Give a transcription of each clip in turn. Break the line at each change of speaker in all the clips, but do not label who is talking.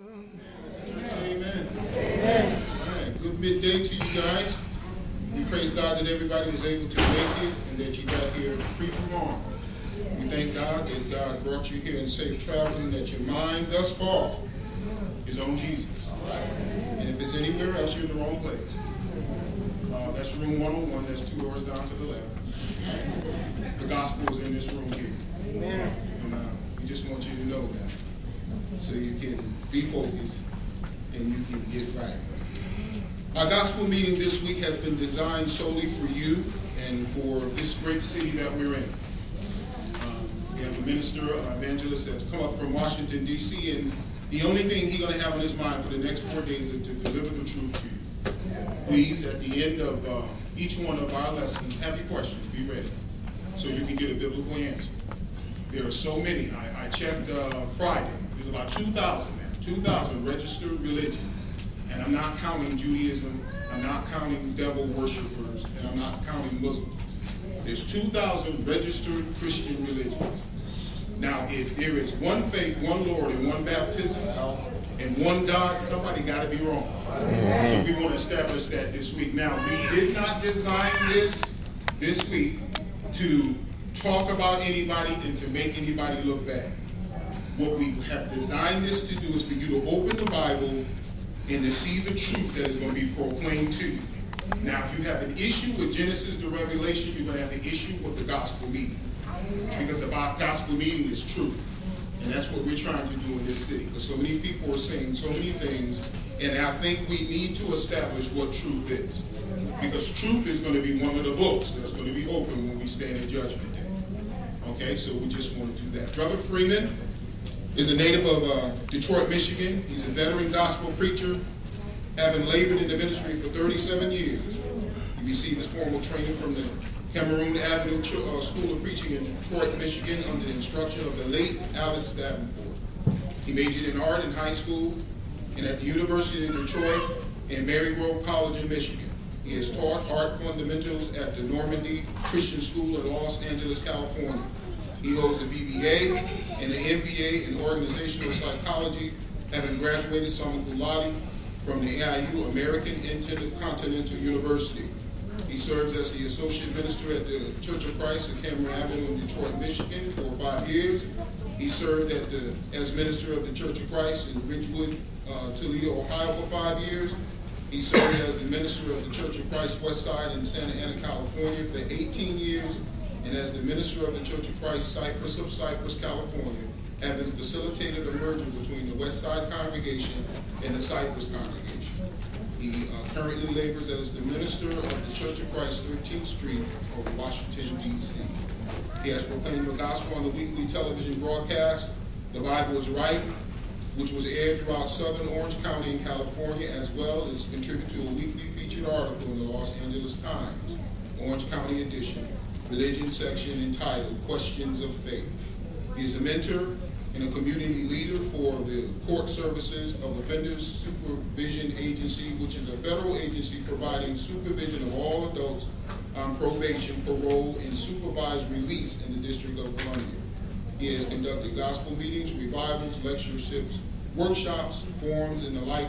Amen. Amen. All right. Good midday to you guys. We praise God that everybody was able to make it and that you got here free from harm. We thank God that God brought you here in safe traveling, that your mind thus far is on Jesus. And if it's anywhere else, you're in the wrong place. Uh, that's room 101. That's two doors down to the left. The gospel is in this room here. And uh, we just want you to know that so you can be focused and you can get right. Our gospel meeting this week has been designed solely for you and for this great city that we're in. Um, we have a minister, an evangelist that's come up from Washington, D.C., and the only thing he's going to have on his mind for the next four days is to deliver the truth to you. Please, at the end of uh, each one of our lessons, have your questions. Be ready so you can get a biblical answer. There are so many. I, I checked uh, Friday. About 2,000 now, 2,000 registered religions. And I'm not counting Judaism, I'm not counting devil worshippers, and I'm not counting Muslims. There's 2,000 registered Christian religions. Now, if there is one faith, one Lord, and one baptism, and one God, somebody got to be wrong. So we want to establish that this week. Now, we did not design this this week to talk about anybody and to make anybody look bad. What we have designed this to do is for you to open the Bible and to see the truth that is going to be proclaimed to you. Now, if you have an issue with Genesis to Revelation, you're going to have an issue with the gospel meeting. Because the gospel meeting is truth. And that's what we're trying to do in this city. Because so many people are saying so many things, and I think we need to establish what truth is. Because truth is going to be one of the books that's going to be open when we stand in judgment day. Okay, so we just want to do that. Brother Freeman is a native of uh, Detroit, Michigan. He's a veteran gospel preacher, having labored in the ministry for 37 years. He received his formal training from the Cameron Avenue uh, School of Preaching in Detroit, Michigan, under the instruction of the late Alex Davenport. He majored in art in high school and at the University of Detroit and Marygrove College in Michigan. He has taught art fundamentals at the Normandy Christian School in Los Angeles, California. He holds a BBA and an MBA in organizational psychology, having graduated summa cum laude from the AIU American Intercontinental University. He serves as the associate minister at the Church of Christ at Cameron Avenue in Detroit, Michigan for five years. He served the, as minister of the Church of Christ in Ridgewood, uh, Toledo, Ohio for five years. He served as the minister of the Church of Christ West Side in Santa Ana, California for 18 years, and as the minister of the Church of Christ Cypress of Cypress, California, having facilitated a merger between the West Side congregation and the Cypress congregation. He uh, currently labors as the minister of the Church of Christ, 13th Street of Washington, D.C. He has proclaimed the gospel on the weekly television broadcast, The Bible is Right, which was aired throughout southern Orange County in California, as well as contributed to a weekly featured article in the Los Angeles Times, Orange County edition, religion section entitled Questions of Faith. He is a mentor and a community leader for the Court Services of Offenders Supervision Agency, which is a federal agency providing supervision of all adults on probation, parole, and supervised release in the District of Columbia. He has conducted gospel meetings, revivals, lectureships, workshops, forums, and the like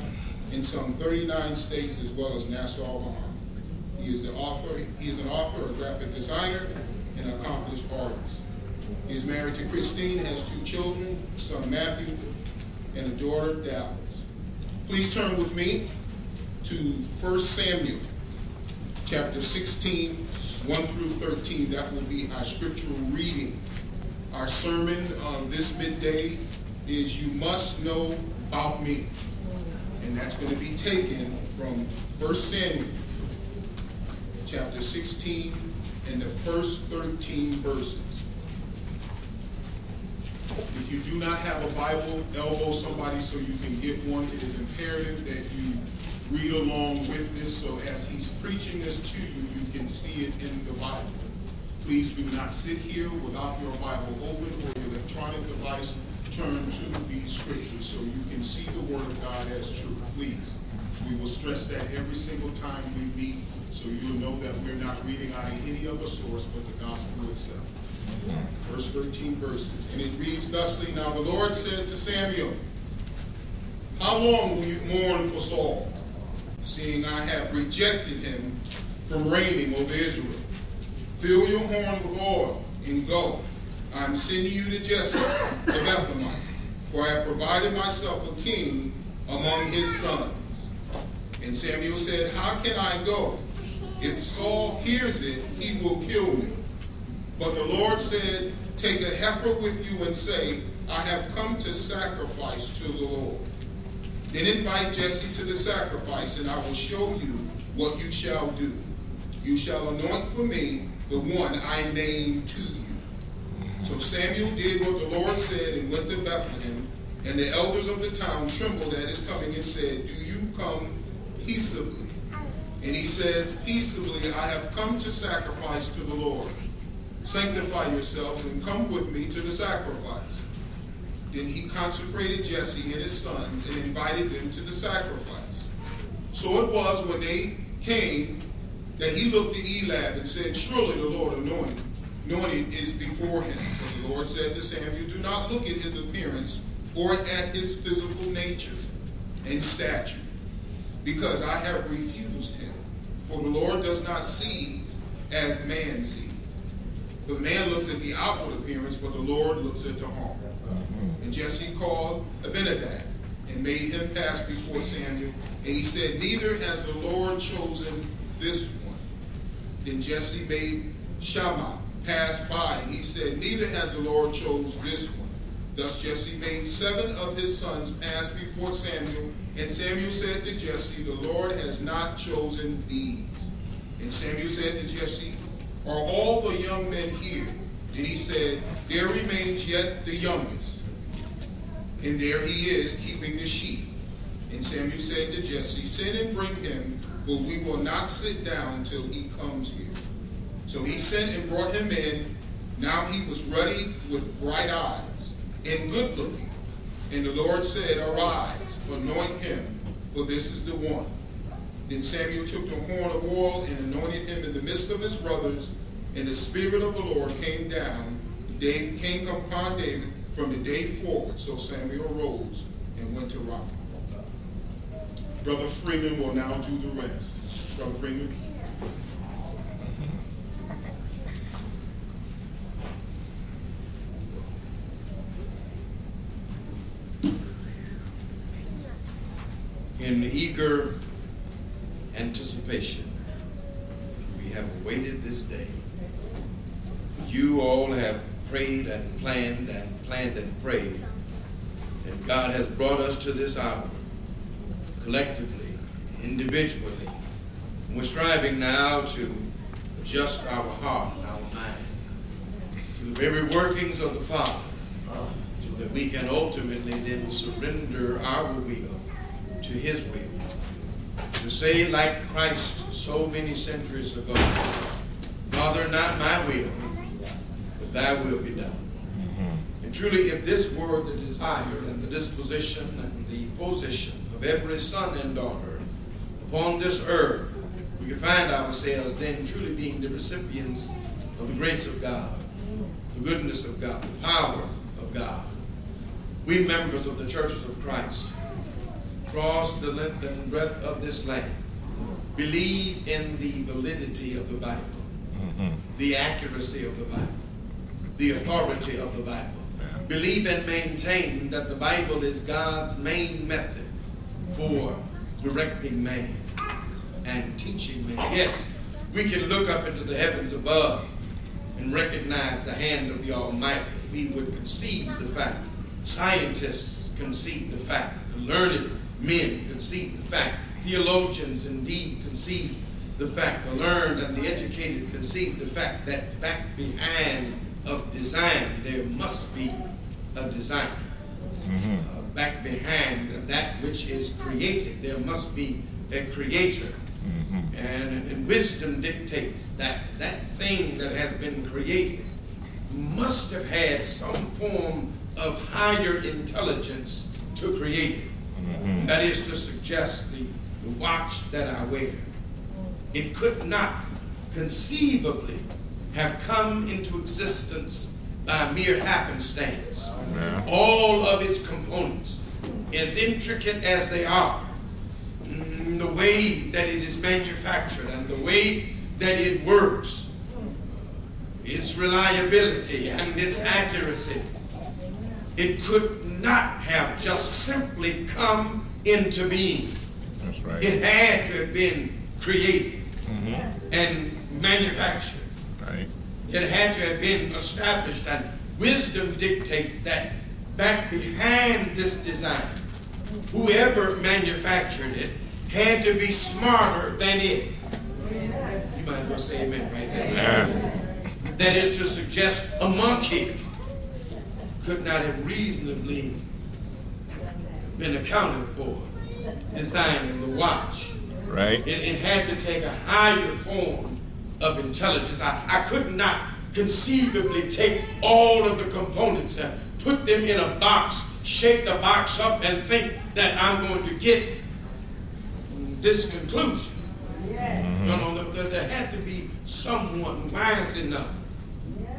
in some 39 states as well as Nassau, Bahamas. He is the author. He is an author, a graphic designer, and an accomplished artist. He is married to Christine, has two children, a son Matthew, and a daughter Dallas. Please turn with me to 1 Samuel, chapter 16, 1 through 13. That will be our scriptural reading. Our sermon on this midday is You Must Know About Me. And that's going to be taken from 1 Samuel chapter 16 and the first 13 verses. If you do not have a Bible, elbow somebody so you can get one. It is imperative that you read along with this so as he's preaching this to you, you can see it in the Bible. Please do not sit here without your Bible open or your electronic device turned to these scriptures so you can see the Word of God as true. Please. We will stress that every single time we meet so you'll know that we're not reading out of any other source but the gospel itself. Verse 13 verses. And it reads thusly, Now the Lord said to Samuel, How long will you mourn for Saul, seeing I have rejected him from reigning over Israel? Fill your horn with oil and go. I am sending you to Jesse the Bethlehemite, for I have provided myself a king among his sons. And Samuel said, How can I go? If Saul hears it, he will kill me. But the Lord said, Take a heifer with you and say, I have come to sacrifice to the Lord. Then invite Jesse to the sacrifice, and I will show you what you shall do. You shall anoint for me the one I name to you. So Samuel did what the Lord said and went to Bethlehem, and the elders of the town trembled at his coming and said, Do you come peaceably? And he says, Peaceably I have come to sacrifice to the Lord. Sanctify yourselves and come with me to the sacrifice. Then he consecrated Jesse and his sons and invited them to the sacrifice. So it was when they came that he looked at Eliab and said, Surely the Lord anointed, anointed is before him. But the Lord said to Samuel, Do not look at his appearance or at his physical nature and stature, because I have refused him. For the Lord does not sees as man sees. For man looks at the outward appearance, but the Lord looks at the heart. And Jesse called Abinadab and made him pass before Samuel. And he said, Neither has the Lord chosen this one. Then Jesse made Shammah pass by, and he said, Neither has the Lord chose this one. Thus Jesse made seven of his sons pass before Samuel. And Samuel said to Jesse, The Lord has not chosen these. And Samuel said to Jesse, Are all the young men here? And he said, There remains yet the youngest and there he is keeping the sheep. And Samuel said to Jesse, Send and bring him, for we will not sit down till he comes here. So he sent and brought him in. Now he was ruddy with bright eyes and good looking. And the Lord said, Arise, anoint him, for this is the one. Then Samuel took the horn of oil and anointed him in the midst of his brothers. And the Spirit of the Lord came down, came upon David from the day forward. So Samuel rose and went to Ramah. Brother Freeman will now do the rest. Brother Freeman.
In eager anticipation, we have awaited this day. You all have prayed and planned and planned and prayed. And God has brought us to this hour, collectively, individually. And we're striving now to adjust our heart and our mind to the very workings of the Father, so that we can ultimately then surrender our will to His will. To say, like Christ so many centuries ago, Father, not my will, but thy will be done. Mm-hmm. And truly, if this were the desire and the disposition and the position of every son and daughter upon this earth, we could find ourselves then truly being the recipients of the grace of God, the goodness of God, the power of God. We members of the churches of Christ across the length and breadth of this land believe in the validity of the Bible, mm-hmm. the accuracy of the Bible the authority of the Bible. Believe and maintain that the Bible is God's main method for directing man and teaching man. Yes, we can look up into the heavens above and recognize the hand of the Almighty. We would concede the fact. Scientists concede the fact. Learned men concede the fact. Theologians indeed concede the fact. The learned and the educated concede the fact that back behind of design, there must be a designer. Mm-hmm. Uh, back behind that which is created, there must be a creator. Mm-hmm. And, and wisdom dictates that that thing that has been created must have had some form of higher intelligence to create it. Mm-hmm. That is to suggest the, the watch that I wear. It could not conceivably have come into existence by mere happenstance. All of its components as intricate as they are, mm, the way that it is manufactured and the way that it works, its reliability and its accuracy, it could not have just simply come into being.
That's right.
It had to have been created
Mm-hmm.
and manufactured.
Right.
It had to have been established, and wisdom dictates that back behind this design, whoever manufactured it had to be smarter than it. You might as well say amen right there.
Yeah.
That is to suggest a monkey could not have reasonably been accounted for designing the watch.
Right.
It, it had to take a higher form of intelligence. I, I could not conceivably take all of the components and put them in a box, shake the box up, and think that I'm going to get this conclusion. Mm-hmm. No, no, no, there, there had to be someone wise enough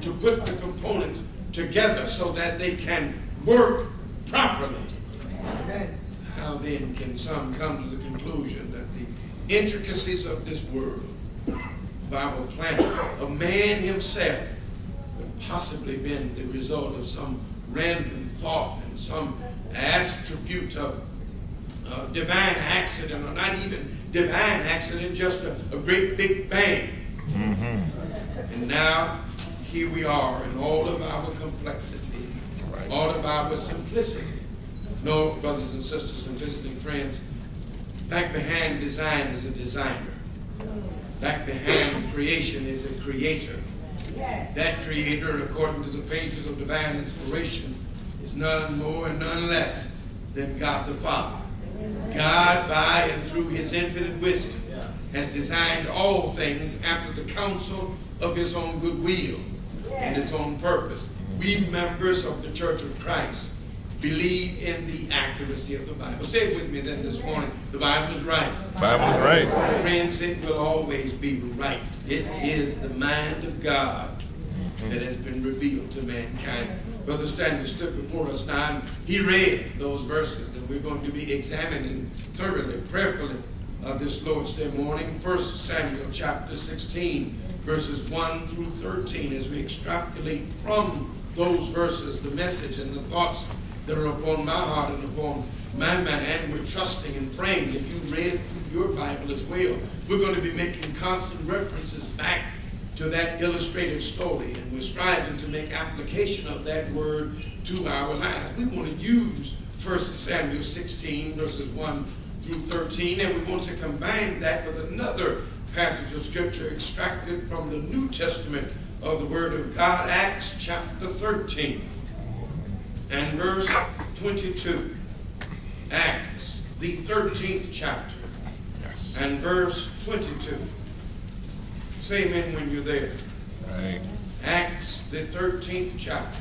to put the components together so that they can work properly. How then can some come to the conclusion that the intricacies of this world, Bible planted, a man himself, could possibly been the result of some random thought and some attribute of uh, divine accident, or not even divine accident, just a, a great big bang.
Mm-hmm.
And now, here we are in all of our complexity,
Right.
all of our simplicity. No, brothers and sisters and visiting friends, back behind design is a designer. Back behind creation is a creator. That creator, according to the pages of divine inspiration, is none more and none less than God the Father. God, by and through his infinite wisdom, has designed all things after the counsel of his own good will and its own purpose. We members of the Church of Christ believe in the accuracy of the Bible. Say it with me then this morning. The Bible is right.
The Bible is right.
Friends, it will always be right. It is the mind of God that has been revealed to mankind. Brother Stanley stood before us now and he read those verses that we're going to be examining thoroughly, prayerfully this Lord's Day morning. 1 Samuel chapter 16, verses 1 through 13, as we extrapolate from those verses the message and the thoughts that are upon my heart and upon my mind. We're trusting and praying that you read through your Bible as well. We're going to be making constant references back to that illustrative story, and we're striving to make application of that word to our lives. We want to use 1 Samuel 16, verses 1 through 13, and we want to combine that with another passage of Scripture extracted from the New Testament of the Word of God, Acts chapter 13 and verse 22. Acts, the 13th chapter,
Yes.
and verse 22. Say amen when you're there.
Right.
Acts, the 13th chapter,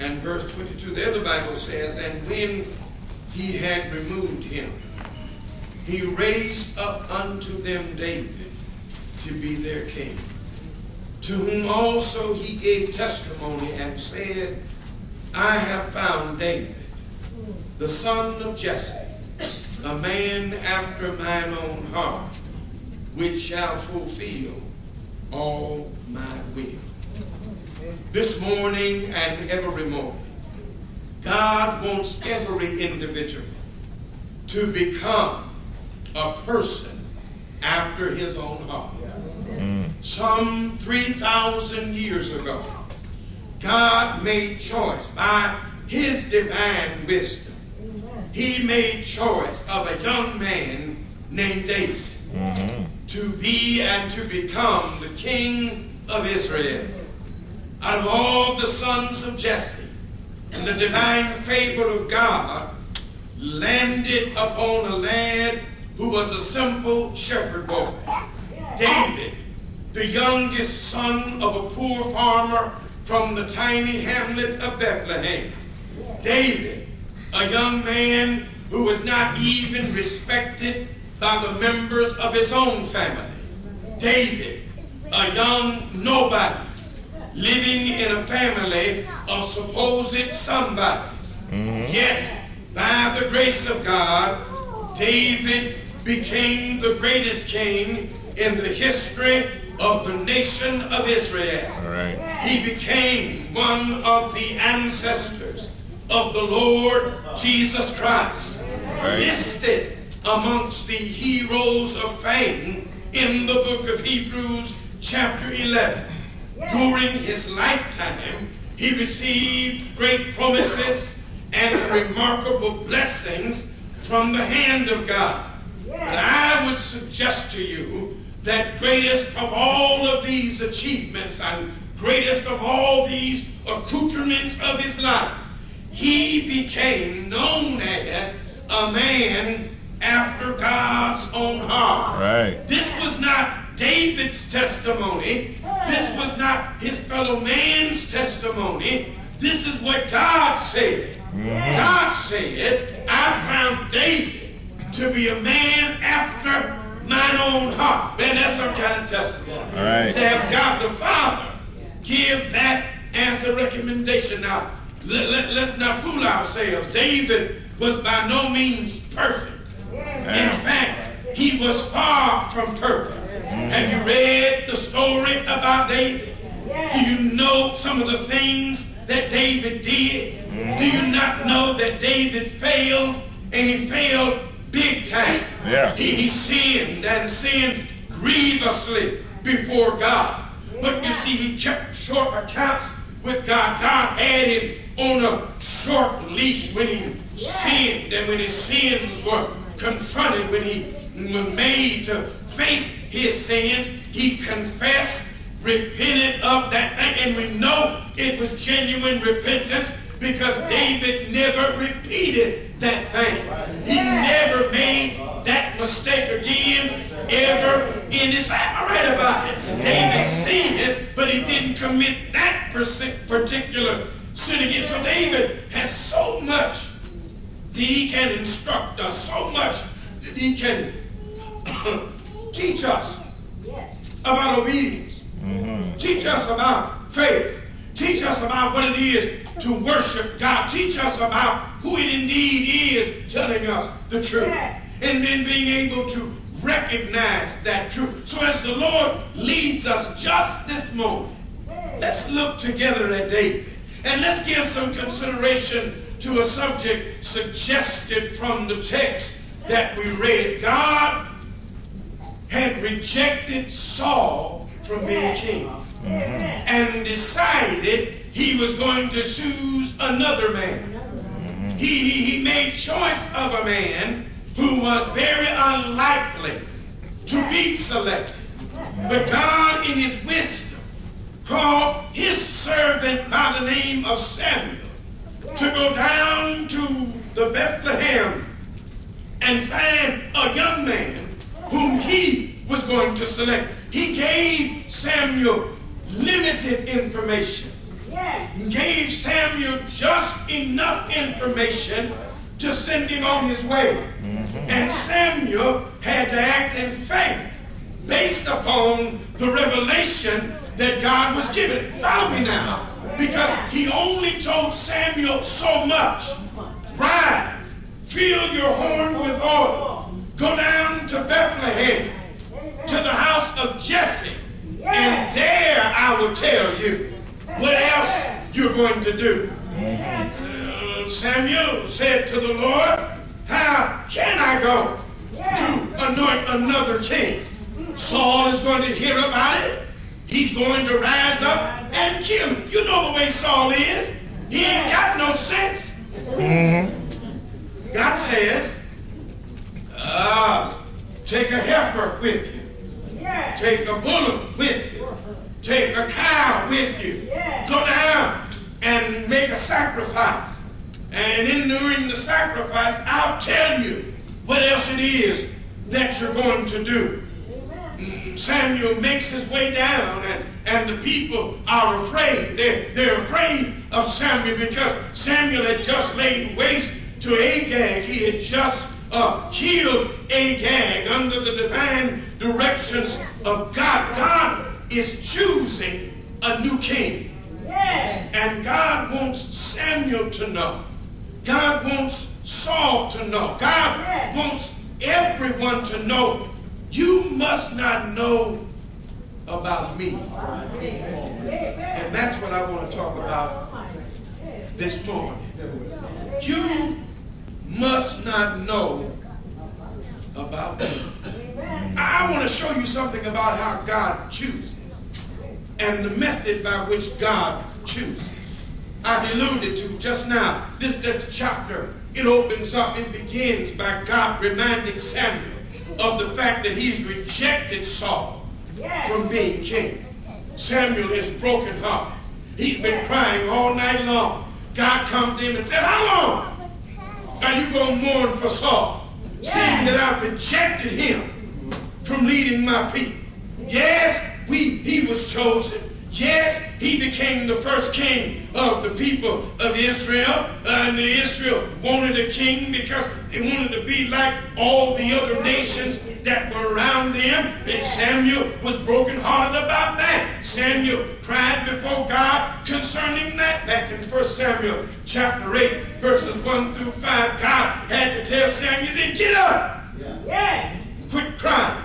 and verse 22. There the Bible says, And when he had removed him, he raised up unto them David to be their king, to whom also he gave testimony and said, I have found David, the son of Jesse, a man after mine own heart, which shall fulfill all my will. This morning and every morning, God wants every individual to become a person after his own heart.
Mm.
Some 3,000 years ago, God made choice by his divine wisdom. He made choice of a young man named David
Mm-hmm.
to be and to become the king of Israel. Out of all the sons of Jesse, and the divine favor of God landed upon a lad who was a simple shepherd boy. David, the youngest son of a poor farmer from the tiny hamlet of Bethlehem. David, a young man who was not even respected by the members of his own family. David, a young nobody, living in a family of supposed somebodies.
Mhm.
Yet, by the grace of God, David became the greatest king in the history of the nation of Israel.
Right.
He became one of the ancestors of the Lord Jesus Christ,
Right.
listed amongst the heroes of fame in the book of Hebrews, chapter 11. During his lifetime, he received great promises and remarkable blessings from the hand of God. But I would suggest to you that greatest of all of these achievements and greatest of all these accoutrements of his life, he became known as a man after God's own heart.
Right.
This was not David's testimony. This was not his fellow man's testimony. This is what God said. Mm-hmm. God said, I found David to be a man after mine own heart. Man, that's some kind of testimony.
All right.
To have God the Father give that as a recommendation. Now, let, let, let's not fool ourselves. David was by no means perfect. In fact, he was far from perfect. Mm. Have you read the story about David? Do you know some of the things that David did? Do you mm. not know that David failed and he failed big time?
Yeah.
He, he sinned and sinned grievously before God. But you see, he kept short accounts with God. God had him on a short leash when he sinned and when his sins were confronted, when he was made to face his sins, he confessed, repented of that thing, and we know it was genuine repentance because David never repeated that thing. He never made that mistake again ever in his life. I read about it. David sinned, but he didn't commit that particular sin again. So David has so much that he can instruct us, so much that he can teach us about obedience, mm-hmm. teach us about faith, teach us about what it is to worship God, teach us about who it indeed is telling us the truth, and then being able to recognize that truth. So as the Lord leads us just this moment, let's look together at David. And let's give some consideration to a subject suggested from the text that we read. God had rejected Saul from being king and decided he was going to choose another man. He, he, made choice of a man who was very unlikely to be selected. But God, in his wisdom, called his servant by the name of Samuel to go down to the Bethlehem and find a young man whom he was going to select. He gave Samuel limited information. He gave Samuel just enough information to send him on his way. Mm-hmm. And Samuel had to act in faith based upon the revelation that God was giving. Follow me now. Because he only told Samuel so much. Rise, fill your horn with oil, go down to Bethlehem, to the house of Jesse, and there I will tell you what else you're going to do. Uh, Samuel said to the Lord, How can I go to anoint another king? Saul is going to hear about it. He's going to rise up and kill him. You know the way Saul is. He ain't got no sense. God says, ah, take a heifer with you. Take a bullock with you. Take a cow with you. Go down and make a sacrifice. And in doing the sacrifice, I'll tell you what else it is that you're going to do. Samuel makes his way down, and, and the people are afraid. They're, they're afraid of Samuel because Samuel had just laid waste to Agag. He had just uh, killed Agag under the divine directions of God. God is choosing a new king. And God wants Samuel to know. God wants Saul to know. God wants everyone to know. You must not know about me. And that's what I want to talk about this morning. You must not know about me. I want to show you something about how God chooses and the method by which God chooses. I alluded to just now. This, this chapter, it opens up, it begins by God reminding Samuel of the fact that he's rejected Saul from being king. Samuel is broken hearted. He's been crying all night long. God comes to him and said, How long are you going to mourn for Saul? Seeing that I've rejected him from leading my people. Yes, we he was chosen. Yes, he became the first king of the people of Israel. And the Israel wanted a king because they wanted to be like all the other nations that were around them. And Samuel was brokenhearted about that. Samuel cried before God concerning that. Back in 1 Samuel chapter 8, verses 1 through 5, God had to tell Samuel, then get up. Yeah. Quit crying.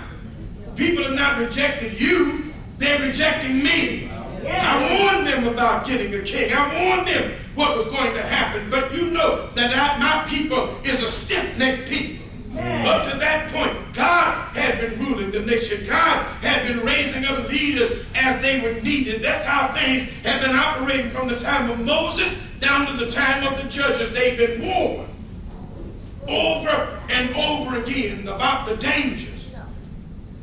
People have not rejected you, they're rejecting me. I warned them about getting a king. I warned them what was going to happen. But you know that my people is a stiff-necked people. Up to that point, God had been ruling the nation. God had been raising up leaders as they were needed. That's how things have been operating from the time of Moses down to the time of the judges. They've been warned over and over again about the dangers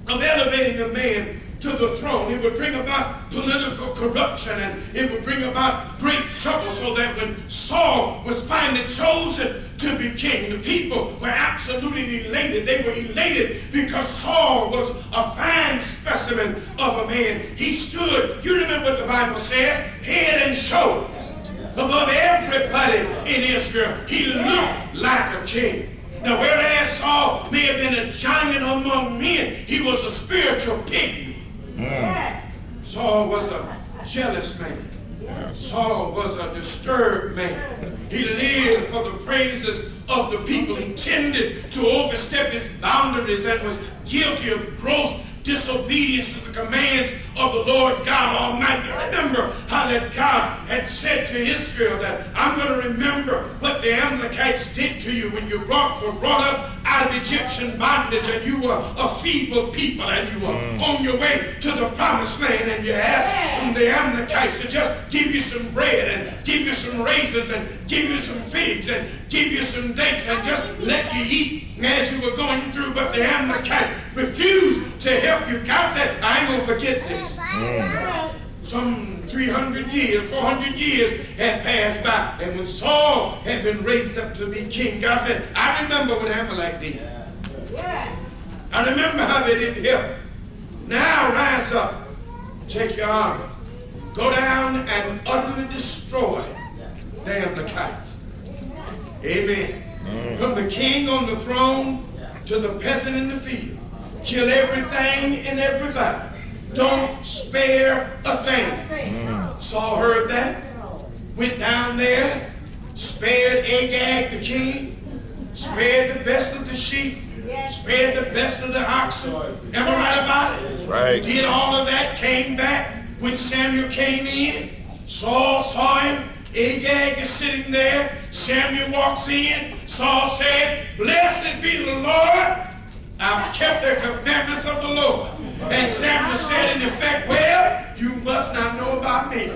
of elevating a man to the throne. It would bring about political corruption and it would bring about great trouble so that when Saul was finally chosen to be king, the people were absolutely elated. They were elated because Saul was a fine specimen of a man. He stood, you remember what the Bible says, head and shoulders above everybody in Israel. He looked like a king. Now, whereas Saul may have been a giant among men, he was a spiritual pygmy. Mm. Saul was a jealous man. Saul was a disturbed man. He lived for the praises of the people. He tended to overstep his boundaries and was guilty of gross disobedience to the commands of the Lord God Almighty. Remember how that God had said to Israel that I'm going to remember what the Amalekites did to you when you brought, were brought up out of Egyptian bondage and you were a feeble people and you were mm. on your way to the promised land and you asked the Amalekites to just give you some bread and give you some raisins and give you some figs and give you some dates and just let you eat as you were going through, but the Amalekites refused to help you. God said, I ain't gonna forget this. Mm. Some 300 years, 400 years had passed by, and when Saul had been raised up to be king, God said, I remember what Amalek did. I remember how they didn't help. Now rise up, take your army, go down and utterly destroy the Amalekites. Amen. From the king on the throne to the peasant in the field. Kill everything and everybody. Don't spare a thing. Saul heard that. Went down there. Spared Agag the king. Spared the best of the sheep. Spared the best of the oxen. Am I right about it?
Right.
Did all of that. Came back when Samuel came in. Saul saw him. Agag is sitting there. Samuel walks in. Saul said, Blessed be the Lord. I've kept the commandments of the Lord. And Samuel said, in effect, Well, you must not know about me.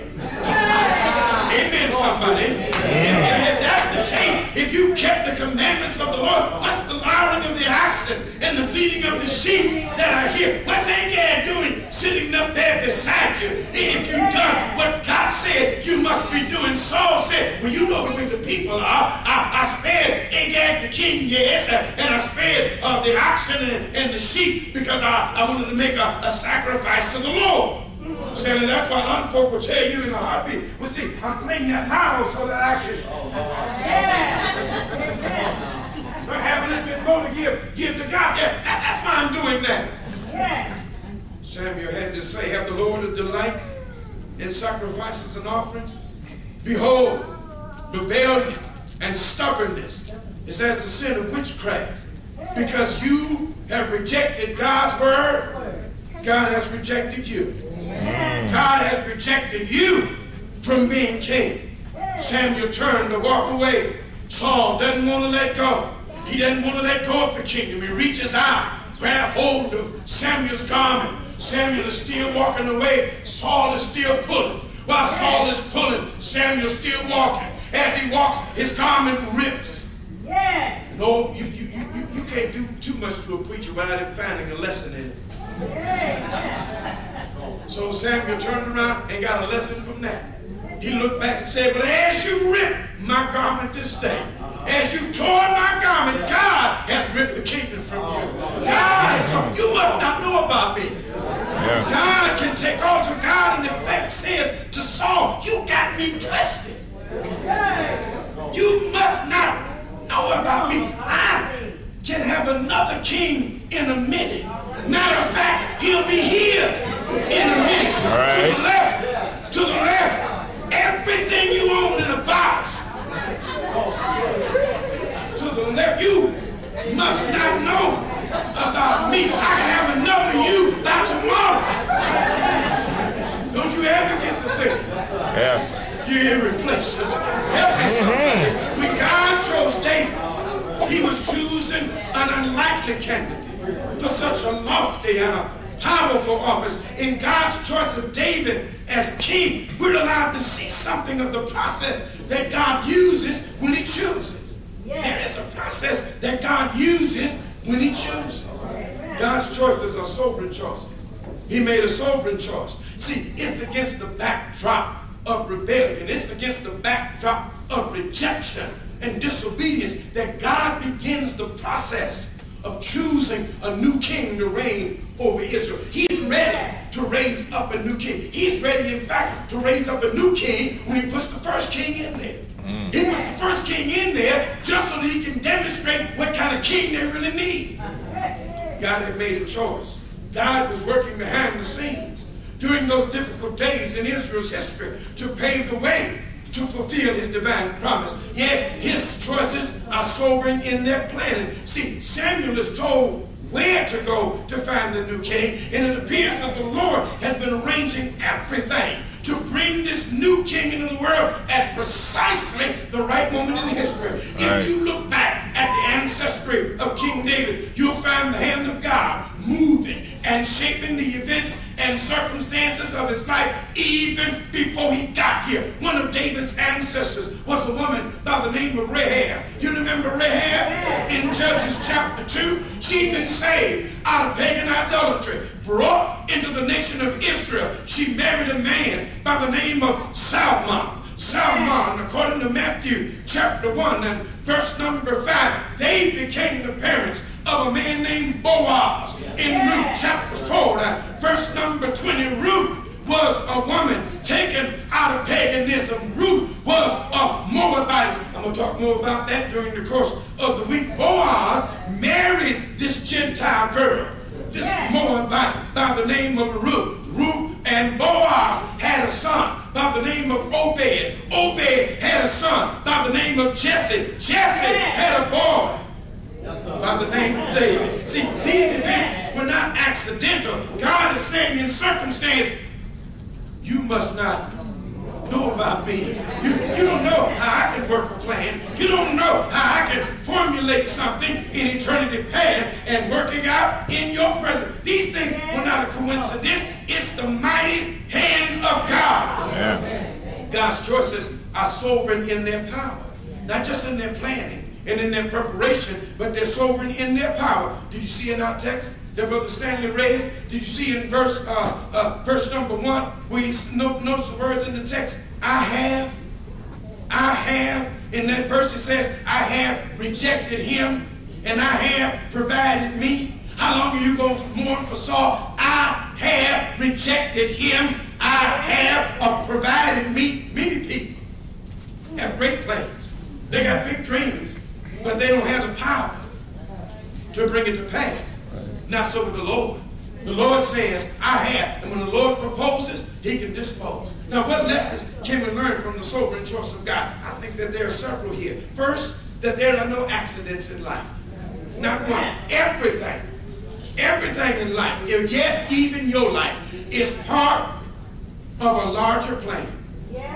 Amen, somebody. If, that's the case, if you kept the commandments of the Lord, what's the lowing of the oxen and the bleating of the sheep that I hear? What's Agag doing sitting up there beside you? If you've done what God said you must be doing, Saul said, Well, you know who the people are. I, I spared Agag the king, yes, and I spared uh, the oxen and, and the sheep because I, I wanted to make a, a sacrifice to the Lord. Stanley, that's why a lot of folk will tell you in a heartbeat, well, see, I'm playing that loud so that I can oh, oh, oh. I have a little bit more to give, give to God. Yeah, that, that's why I'm doing that. Samuel had to say, Have the Lord a delight in sacrifices and offerings? Behold, rebellion and stubbornness is as the sin of witchcraft. Because you have rejected God's word, God has rejected you. God has rejected you from being king. Samuel turned to walk away. Saul doesn't want to let go. He doesn't want to let go of the kingdom. He reaches out, grab hold of Samuel's garment. Samuel is still walking away. Saul is still pulling. While Saul is pulling, Samuel's still walking. As he walks, his garment rips. Yes. No, you, you, you, you can't do too much to a preacher without him finding a lesson in it. So Samuel turned around and got a lesson from that. He looked back and said, But as you rip my garment this day, as you tore my garment, God has ripped the kingdom from you. God has told you must not know about me. Yes. God can take all to God in effect says to Saul, you got me twisted. You must not know about me. I can have another king in a minute. Matter of fact, he'll be here in a minute. To the left, to the left, everything you own in a box. To the left, you must not know about me. I can have another you by tomorrow. Don't you ever get to think?
Yes.
You're irreplaceable. Help me somebody. Mm-hmm. When God chose David, he was choosing an unlikely candidate to such a lofty a powerful office. In God's choice of David as king, we're allowed to see something of the process that God uses when he chooses. Yes. There is a process that God uses when he chooses. God's choices are sovereign choices. He made a sovereign choice. See, it's against the backdrop of rebellion. It's against the backdrop of rejection and disobedience that God begins the process of choosing a new king to reign over Israel. He's ready to raise up a new king. He's ready, in fact, to raise up a new king when he puts the first king in there. Mm. He puts the first king in there just so that he can demonstrate what kind of king they really need. God had made a choice. God was working behind the scenes during those difficult days in Israel's history to pave the way to fulfill his divine promise. Yes, his choices are sovereign in their planning. See, Samuel is told where to go to find the new king, and it appears that the Lord has been arranging everything to bring this new king into the world at precisely the right moment in history. Right. If you look back at the ancestry of King David, you'll find the hand of God moving and shaping the events and circumstances of his life even before he got here. One of David's ancestors was a woman by the name of Rahab. You remember Rahab in Judges chapter 2? She'd been saved out of pagan idolatry, brought into the nation of Israel. She married a man by the name of Salmon. Salmon, according to Matthew chapter 1 and verse number 5, they became the parents of a man named Boaz. In Ruth chapter 4, and verse number 20, Ruth was a woman taken out of paganism. Ruth was a Moabite. I'm going to talk more about that during the course of the week. Boaz married this Gentile girl, this Moabite by the name of Ruth. Ruth and Boaz had a son by the name of Obed. Obed had a son by the name of Jesse. Jesse had a boy by the name of David. See, these events were not accidental. God is saying in circumstance, you must not know about me. You, you don't know how I can work a plan. You don't know how I can formulate something in eternity past and working out in your present. These things were not a coincidence. It's the mighty hand of God. Yeah. God's choices are sovereign in their power, not just in their planning and in their preparation, but they're sovereign in their power. Did you see in our text that Brother Stanley read? Did you see in verse uh, uh, verse number one where he notice the words in the text? I have, I have. In that verse it says, I have rejected him and I have provided me. How long are you going to mourn for Saul? I have rejected him. I have uh, provided me. Many people have great plans. They got big dreams but they don't have the power to bring it to pass. Not so with the Lord. The Lord says, I have. And when the Lord proposes, he can dispose. Now, what lessons can we learn from the sovereign choice of God? I think that there are several here. First, that there are no accidents in life. Not one. Everything. Everything in life. If Yes, even your life is part of a larger plan.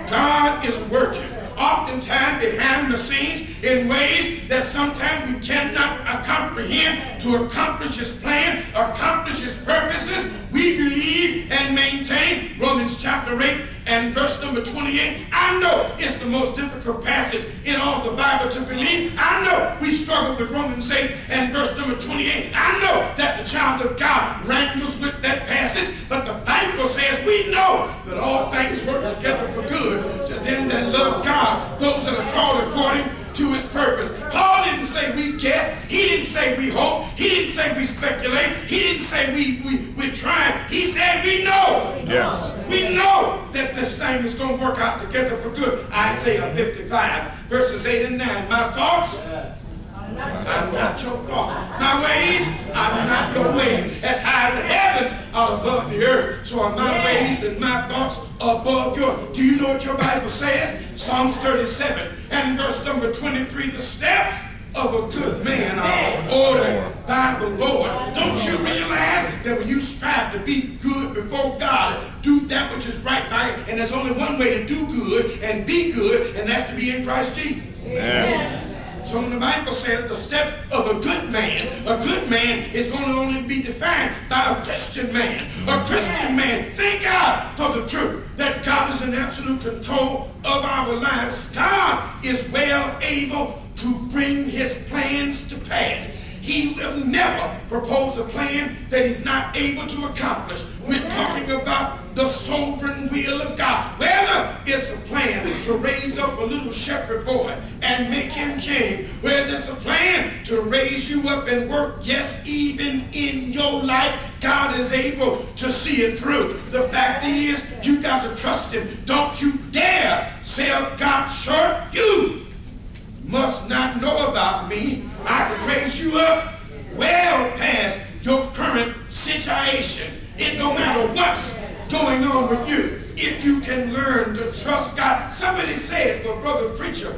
God is working oftentimes behind the scenes in ways that sometimes we cannot comprehend to accomplish his plan, accomplish his purposes. We believe and maintain Romans chapter 8 and verse number 28. I know it's the most difficult passage in all the Bible to believe. I know we struggle with Romans 8 and verse number 28. I know that the child of God wrangles with that passage, but the Bible says we know that all things work together for good to them that love God, those that are called according to his purpose. Paul didn't say we guess. He didn't say we hope. He didn't say we speculate. He didn't say we, we, we're trying. He said we know.
Yes.
We know that this thing is going to work out together for good. Isaiah 55, verses 8 and 9. My thoughts I'm not your thoughts. My ways are not your ways. As high as the heavens are above the earth, so are my ways and my thoughts above yours. Do you know what your Bible says? Psalms 37 and verse number 23. The steps of a good man are ordered by the Lord. Don't you realize that when you strive to be good before God, do that which is right by it, and there's only one way to do good and be good, and that's to be in Christ Jesus.
Amen.
So when the Bible says the steps of a good man, a good man is going to only be defined by a Christian man. A Christian man, thank God for the truth that God is in absolute control of our lives. God is well able to bring his plans to pass. He will never propose a plan that he's not able to accomplish. We're talking about the sovereign will of God. Whether it's a plan to raise up a little shepherd boy and make him king, whether it's a plan to raise you up and work, yes, even in your life, God is able to see it through. The fact is, you got to trust him. Don't you dare sell God short. You must not know about me. I can raise you up well past your current situation. It don't matter what's going on with you. If you can learn to trust God. Somebody said, well, brother preacher,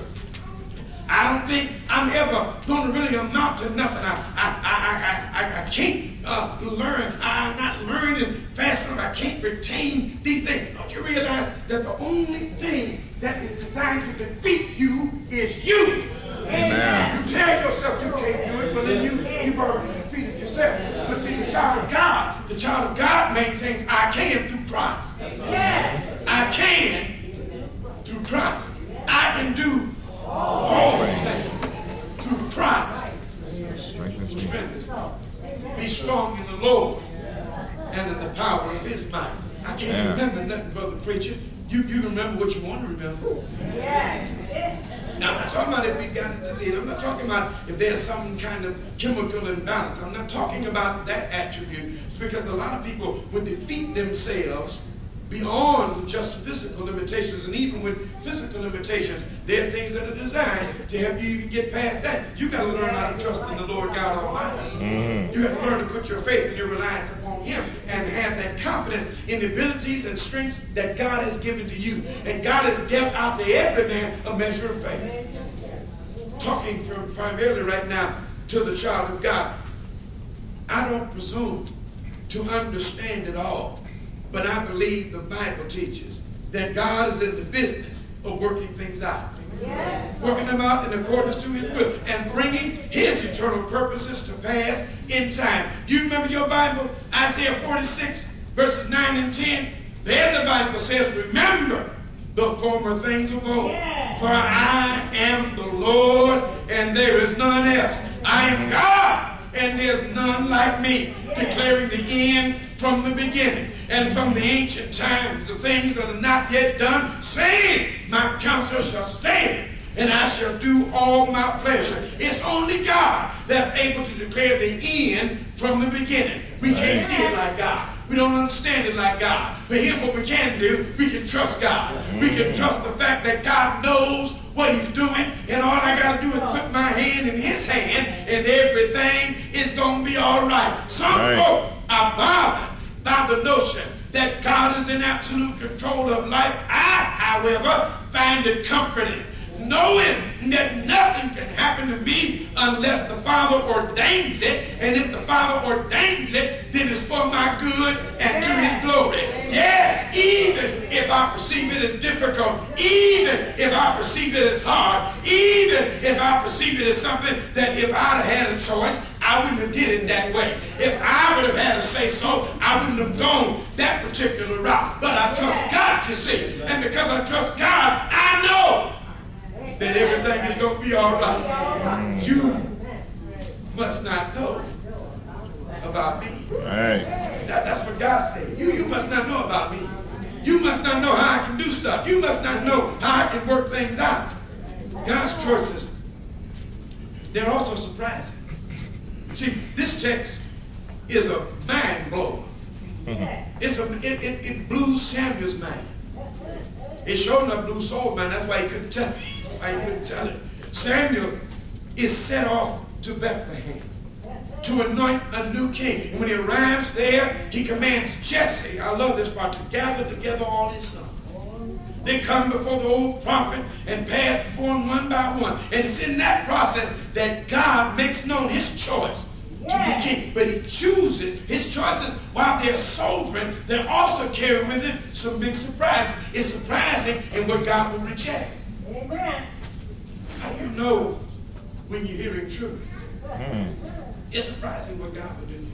I don't think I'm ever going to really amount to nothing. I, I, I, I, I, can't uh, learn. I'm not learning fast enough. I can't retain these things. Don't you realize that the only thing that is designed to defeat you is you?
Amen.
You tell yourself you can't do it, but then you, you've already defeated yourself. But see, the child of God, the child of God maintains, I can through Christ. I can through Christ. I can do all things through Christ. Be strong in the Lord and in the power of his might. I can't
Yeah.
remember nothing, brother preacher. You, you remember what you want to remember. Now, I'm not talking about if we've got a disease. I'm not talking about if there's some kind of chemical imbalance. I'm not talking about that attribute. It's because a lot of people would defeat themselves beyond just physical limitations. And even with physical limitations, there are things that are designed to help you even get past that. You got to learn how to trust in the Lord God Almighty. Learn to put your faith and your reliance upon Him and have that confidence in the abilities and strengths that God has given to you. And God has dealt out to every man a measure of faith talking primarily right now to the child of God. I don't presume to understand it all, but I believe the Bible teaches that God is in the business of working things out. Working them out in accordance to his will and bringing his eternal purposes to pass in time. Do you remember your Bible? Isaiah 46, verses 9 and 10. There the Bible says, Remember the former things of old. For I am the Lord, and there is none else. I am God, and there's none like me, declaring the end from the beginning and from the ancient times, the things that are not yet done, saying, My counsel shall stand. And I shall do all my pleasure. It's only God that's able to declare the end from the beginning. We can't see it like God. We don't understand it like God. But here's what we can do. We can trust God. We can trust the fact that God knows what he's doing. And all I got to do is put my hand in his hand and everything is going to be all right. Some
Right.
folk are bothered by the notion that God is in absolute control of life. I, however, find it comforting knowing that nothing can happen to me unless the Father ordains it. And if the Father ordains it, then it's for my good and to his glory. Yes, even if I perceive it as difficult, even if I perceive it as hard, even if I perceive it as something that if I'd have had a choice, I wouldn't have did it that way. If I would have had to say so, I wouldn't have gone that particular route. But I trust God, you see. And because I trust God, I know that everything is going to be all right. You must not know about me.
Right.
That, that's what God said. You, you must not know about me. You must not know how I can do stuff. You must not know how I can work things out. God's choices, they're also surprising. See, this text is a mind blower. It's a, it, it, it blew Samuel's mind. It showed enough blew Saul's mind. That's why he couldn't tell he couldn't tell it. Samuel is set off to Bethlehem to anoint a new king. And when he arrives there, he commands Jesse, I love this part, to gather together all his sons. They come before the old prophet and pass before him one by one. And it's in that process that God makes known his choice to be king. But he chooses his choices while they're sovereign, they also carry with it some big surprises. It's surprising in what God will reject.
Amen.
How do you know when you're hearing truth?
Mm.
It's surprising what God will do.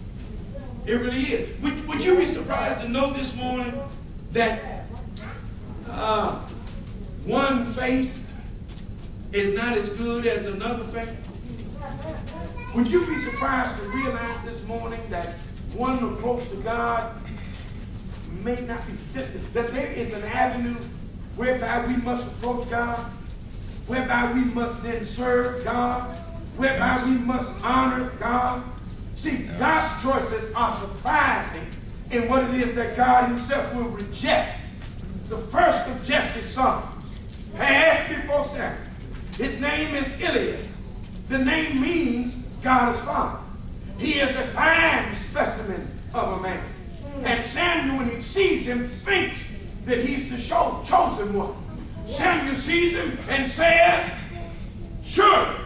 It really is. Would, would you be surprised to know this morning that uh, one faith is not as good as another faith? Would you be surprised to realize this morning that one approach to God may not be, that, that there is an avenue whereby we must approach God, whereby we must then serve God, whereby we must honor God. See, God's choices are surprising in what it is that God Himself will reject. The first of Jesse's sons passed before Samuel. His name is Eliab. The name means God is Father. He is a fine specimen of a man. And Samuel, when he sees him, thinks that he's the cho- chosen one. Samuel sees him and says, Surely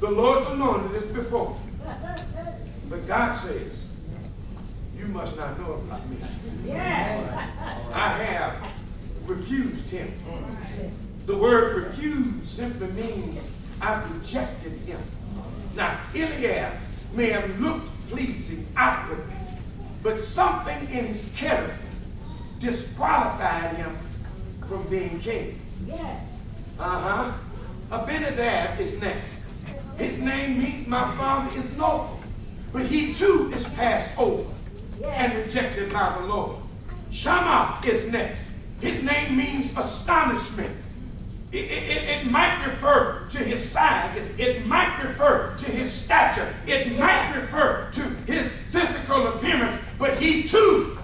the Lord's anointed is before me. But God says, You must not know about me. I have refused him. The word refuse simply means I rejected him. Now, Eliab may have looked pleasing outwardly, but something in his character disqualified him from being king.
Yes.
Uh-huh. Abinadab is next. His name means my father is noble, but he too is passed over and rejected by the Lord. Shammah is next. His name means astonishment. It, it- it might refer to his size. It, it might refer to his stature. It might refer to his physical appearance, but he too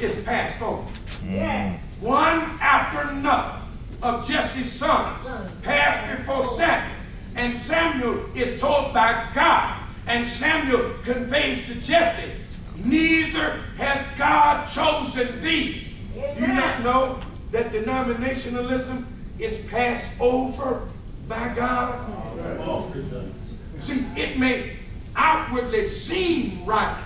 is passed over
Yes.
One after another of Jesse's sons passed before Samuel. And Samuel is told by God, and Samuel conveys to Jesse, neither has God chosen these. Do you not know that denominationalism is passed over by God? See, it may outwardly seem right.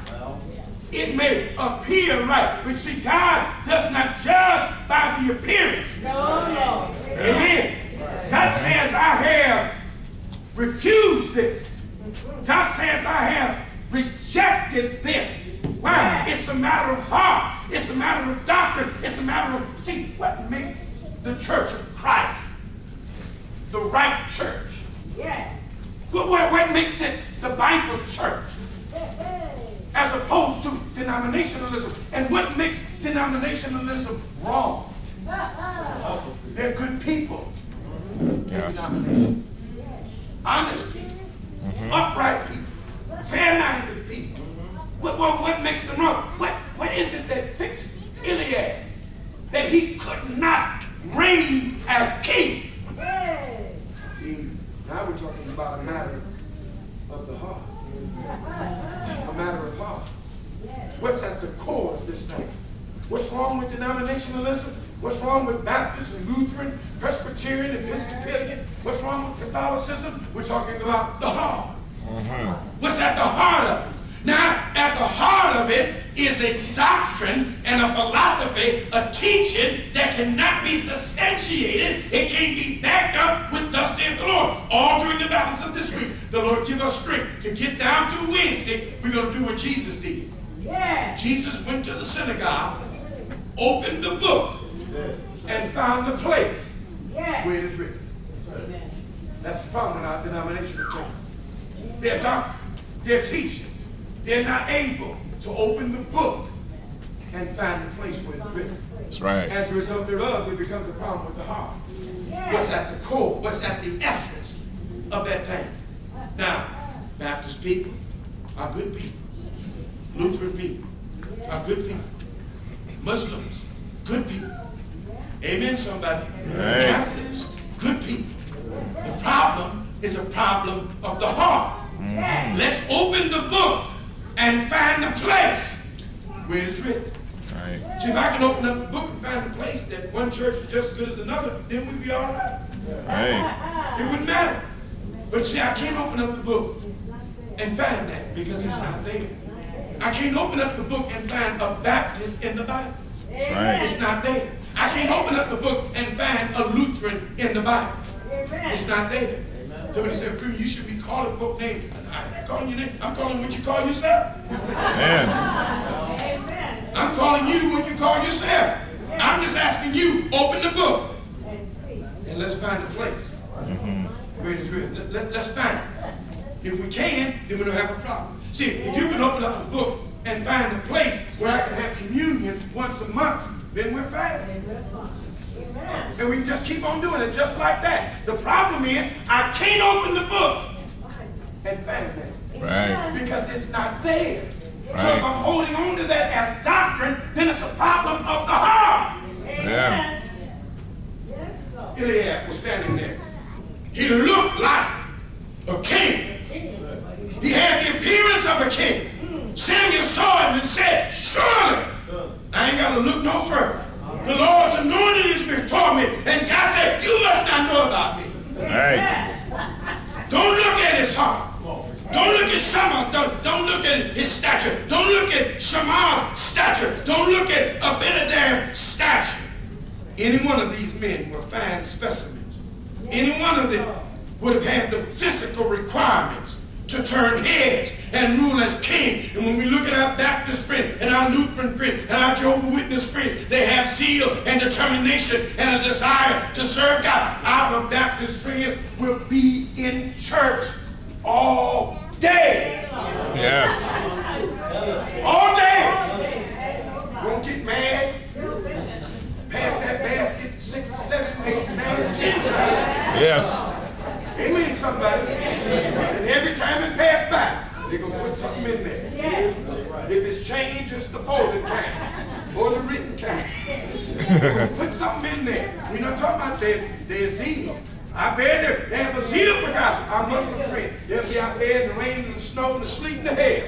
It may appear right. But see, God does not judge by the appearance.
No, no.
Amen. God says, I have refused this. God says, I have rejected this. Why? It's a matter of heart. It's a matter of doctrine. It's a matter of, see, what makes the church of Christ the right church?
Yeah.
What, what, what makes it the Bible church? As opposed to denominationalism. And what makes denominationalism wrong? They're good people.
Yes.
Honest people. Mm-hmm. Upright people. Fair-minded people. What, what, what makes them wrong? What, what is it that fixed Eliab? That he could not reign as king. See, now we're talking about a matter of the heart. Matter of heart. What's at the core of this thing? What's wrong with denominationalism? What's wrong with Baptist and Lutheran, Presbyterian, Episcopalian? What's wrong with Catholicism? We're talking about the heart. Mm-hmm. What's at the heart of it? Now, at the heart of it is a doctrine and a philosophy, a teaching that cannot be substantiated. It can't be backed up with thus saith the Lord. All during the balance of this week, the Lord give us strength to get down through Wednesday. We're going to do what Jesus did.
Yes.
Jesus went to the synagogue, opened the book, and found the place
Yes.
where it is written. That's the problem with our denominational friends. Their doctrine, their teaching, they're not able to open the book and find the place where it's written.
That's right.
As a result thereof, it becomes a problem with the heart. What's at the core? What's at the essence of that thing? Now, Baptist people are good people. Lutheran people are good people. Muslims, good people. Amen, somebody.
Right.
Catholics, good people. The problem is a problem of the heart. Mm-hmm. Let's open the book and find the place where it's written.
Right.
See, if I can open up the book and find a place that one church is just as good as another, then we'd be all right.
Right.
It wouldn't matter. But see, I can't open up the book and find that because it's not there. I can't open up the book and find a Baptist in the Bible.
Right.
It's not there. I can't open up the book and find a Lutheran in the Bible. It's not there. So they say, Freeman, you should be calling folk names. I'm not calling your name. I'm calling what you call yourself.
Amen.
Amen.
I'm calling you what you call yourself. I'm just asking you, open the book
And
let's find a place mm-hmm. where it is written. Let, let, us find it. If we can, then we don't have a problem. See, if you can open up the book and find a place where I can have communion once a month, then we're fine. And we can just keep on doing it just like that. The problem is, I can't open the book and find
Right.
because it's not there.
Right.
So if I'm holding on to that as doctrine, then it's a problem of the heart.
Yeah.
Yes,
Eliab was standing there. He looked like a king. He had the appearance of a king. Samuel saw him and said, Surely I ain't got to look no further. The Lord's anointed is before me. And God said, You must not know about me.
Right.
Don't look at his heart. Don't look at Shammah. Don't, don't look at his stature. Don't look at Shammah's stature. Don't look at Abinadab's stature. Any one of these men were fine specimens. Any one of them would have had the physical requirements to turn heads and rule as king. And when we look at our Baptist friends and our Lutheran friends and our Jehovah Witness friends, they have zeal and determination and a desire to serve God. Our Baptist friends will be in church all day.
Yes.
All day. Won't get mad. Pass that basket six, seven, eight, nine, ten times.
Yes.
Amen, somebody. And every time it pass by, they're going to put something in there.
Yes.
If it's change, it's the folded kind or the written kind. put something in there. We're not talking about their, their zeal. I bet they, they have a zeal for God. Our Muslim friend, they'll be out there in the rain and the snow and the sleet and the hail.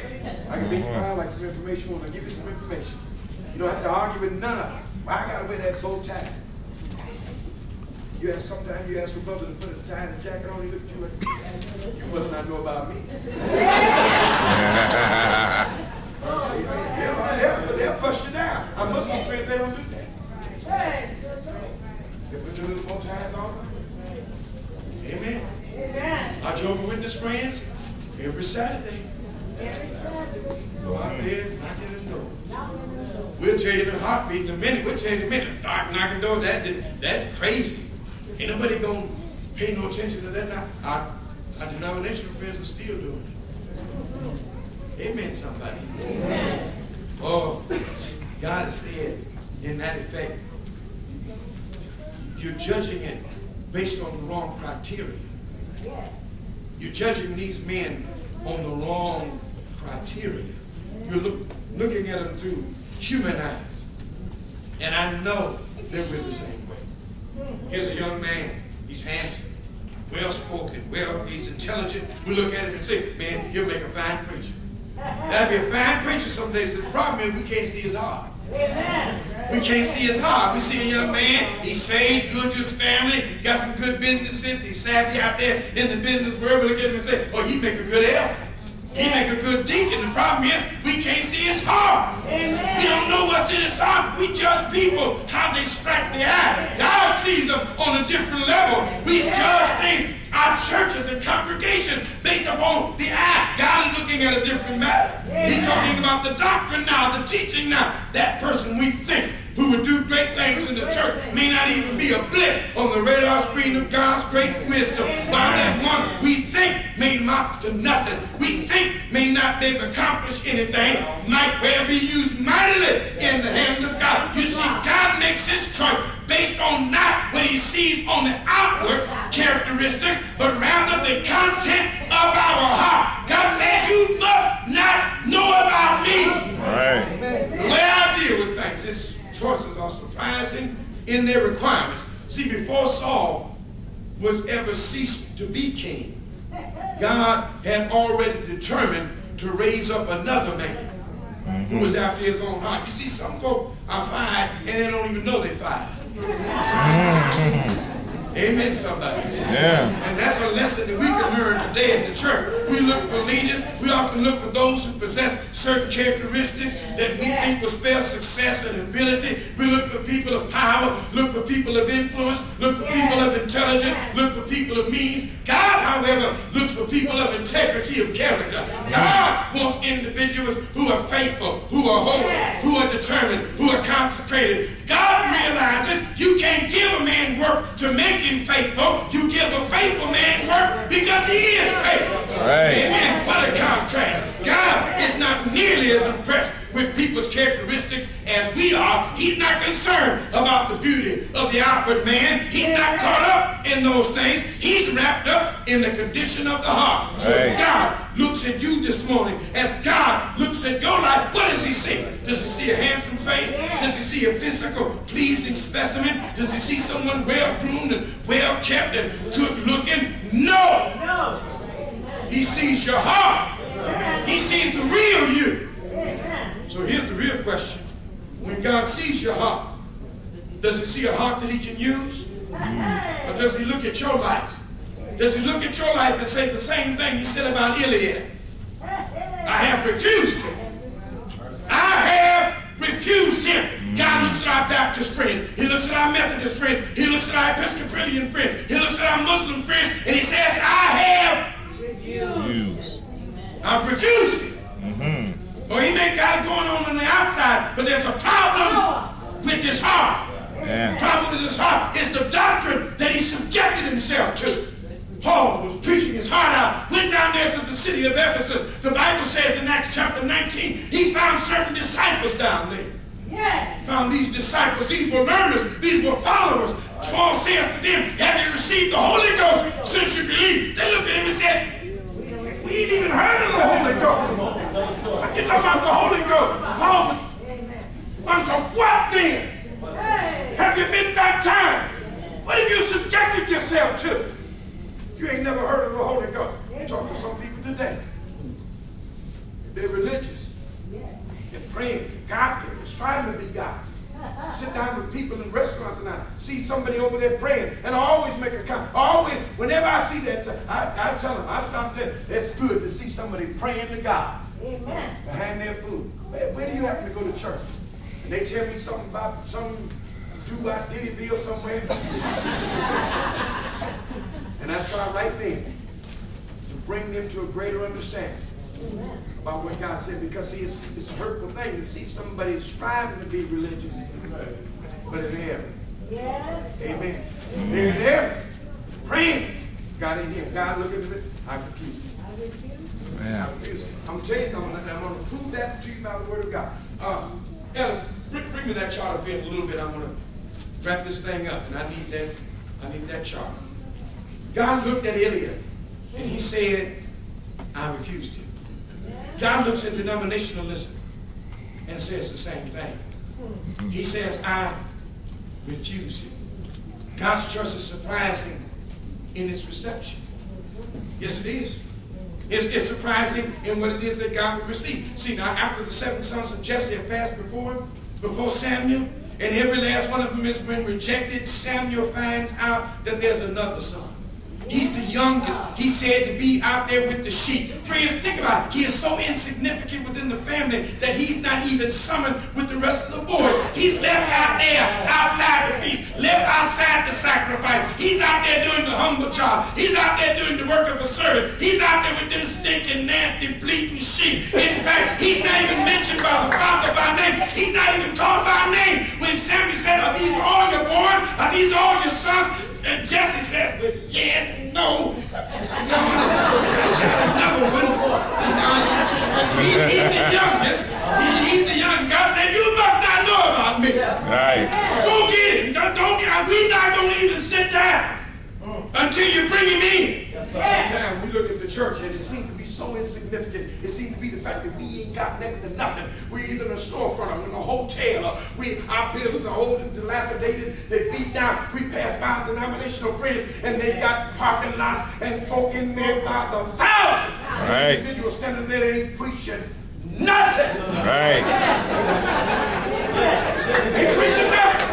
I can be cry like some information. Want to give you some information. You don't have to argue with none of them. I gotta wear that bow tie? You ask sometimes you ask a brother to put a tie and a jacket on, he look at you like, you must not know about me. They'll, they'll, fuss you down. Our Muslim friends, they don't do that.
Hey, that's right.
They put their little bow ties on. Amen.
Amen.
Our Jehovah Witness friends, every Saturday,
Every Saturday.
go out there knocking the door. We'll tell you a heartbeat in a minute. We'll tell you in a minute. Knock, knocking door, that, that's crazy. Ain't nobody gonna pay no attention to that now. Our, our denominational friends are still doing it. Amen, somebody. Oh, see, God has said in that effect, you're judging it based on the wrong criteria. You're judging these men on the wrong criteria. You're look, looking at them through human eyes. And I know that we're the same way. Here's a young man. He's handsome, well spoken, well, he's intelligent. We look at him and say, man, you'll make a fine preacher. That'd be a fine preacher someday. So the problem is we can't see his heart.
Amen.
We can't see his heart. We see a young man, he's saved, good to his family, got some good business sense, he's savvy out there in the business world. Look at him and say, oh, he make a good elder. He make a good deacon. The problem is we can't see his heart. We don't know what's in his heart. We judge people how they strike the eye. God sees them on a different level. We judge things, our churches and congregations based upon the act. God is looking at a different matter. He's talking about the doctrine now, the teaching now. That person we think who would do great things in the church may not even be a blip on the radar screen of God's great wisdom. While that one we think may amount to nothing, we think may not be able to accomplish anything, might well be used mightily in the hand of God. You see, God makes his choice based on not what he sees on the outward characteristics, but rather the content of our heart. God said, You must not know about me.
Right.
The way I deal with things, his choices are surprising in their requirements. See, before Saul was ever ceased to be king, God had already determined to raise up another man who was after his own heart. You see, some folk are fired and they don't even know they're fired. Mm-hmm. Amen, somebody.
Yeah.
And that's a lesson that we can learn today in the church. We look for leaders. We often look for those who possess certain characteristics that we think will spell success and ability. We look for people of power, look for people of influence, look for people of intelligence, look for people of means. God, however, looks for people of integrity of character. God wants individuals who are faithful, who are holy, who are determined, who are consecrated. God realizes you can't give a man work to make faithful. You give a faithful man work because he is faithful.
Right.
Amen. What a contrast. God is not nearly as impressed with people's characteristics as we are. He's not concerned about the beauty of the outward man. He's not caught up in those things. He's wrapped up in the condition of the heart. So as
Right.
God looks at you this morning, as God looks at your life, what does he see? Does he see a handsome face? Does he see a physical, pleasing specimen? Does he see someone well groomed and well kept and good looking? No!
No.
He sees your heart. He sees the real you. So here's the real question. When God sees your heart, does he see a heart that he can use? Or does he look at your life? Does he look at your life and say the same thing he said about Eliab? I have refused him. I have refused him. God looks at our Baptist friends. He looks at our Methodist friends. He looks at our Episcopalian friends. He looks at our Muslim friends. And he says, I have
Use.
I've refused him.
Mm-hmm.
Or he may got it going on on the outside, but there's a problem with his heart.
Yeah.
problem with his heart is the doctrine that he subjected himself to. Paul was preaching his heart out, went down there to the city of Ephesus. The Bible says in Acts chapter 19, he found certain disciples down there.
Yes.
Found these disciples, these were learners, these were followers. Paul says to them, Have you received the Holy Ghost since you believe? They looked at him and said, We ain't even heard of the Holy Ghost. What you talking about the Holy Ghost? Paul was unto what then? Have you been baptized? What have you subjected yourself to? You ain't never heard of the Holy Ghost. You talk to some people today. They're religious. They're praying, godly, they're striving to be godly. Sit down with people in restaurants and I see somebody over there praying, and I always make a comment. Always, whenever I see that, I, I tell them, I stop there. It's good to see somebody praying to God
Amen.
behind their food. Where, where do you happen to go to church? And they tell me something about some do by Diddyville somewhere. and I try right then to bring them to a greater understanding about what God said. Because see, it's, it's a hurtful thing to see somebody striving to be religious, but in error.
Yes.
Amen. They're in error. Praying. God ain't here. God looking at it. I refuse.
Yeah.
I'm gonna tell you something, I'm gonna prove that to you by the word of God. Uh, Ellis, bring, bring me that chart up here in a little bit. I'm gonna wrap this thing up, and I need that. I need that chart. God looked at Eliab, and He said, "I refused him." God looks at denominationalism and says the same thing. He says, "I refuse him." God's choice is surprising in its reception. Yes, it is. It's, it's surprising in what it is that God would receive. See, now after the seven sons of Jesse have passed before before Samuel, and every last one of them has been rejected, Samuel finds out that there's another son. He's the youngest. He's said to be out there with the sheep. Friends, think about it. He is so insignificant within the family that he's not even summoned with the rest of the boys. He's left out there outside the feast, left outside the sacrifice. He's out there doing the humble job. He's out there doing the work of a servant. He's out there with them stinking, nasty, bleating sheep. In fact, he's not even mentioned by the father by name. He's not even called by name. When Samuel said, Are these all your boys? Are these all your sons? And Jesse says, but Yeah, no, no, I got another one. Know, he, he's the youngest. He, he's the young. God said, You must not know about me.
Right.
Go get him. Don't, don't, we're not going to even sit down until you bring him in. Sometimes we look at the church and it seems to be so insignificant. It seems to be the fact that we ain't got next to nothing. We're either in a storefront or in a hotel. Or we, our buildings are old and dilapidated. They beat down. We pass by denominational friends and they got parking lots and folk in there by the thousands.
Right.
Individuals standing there, they ain't preaching nothing.
Right.
Ain't preaching nothing.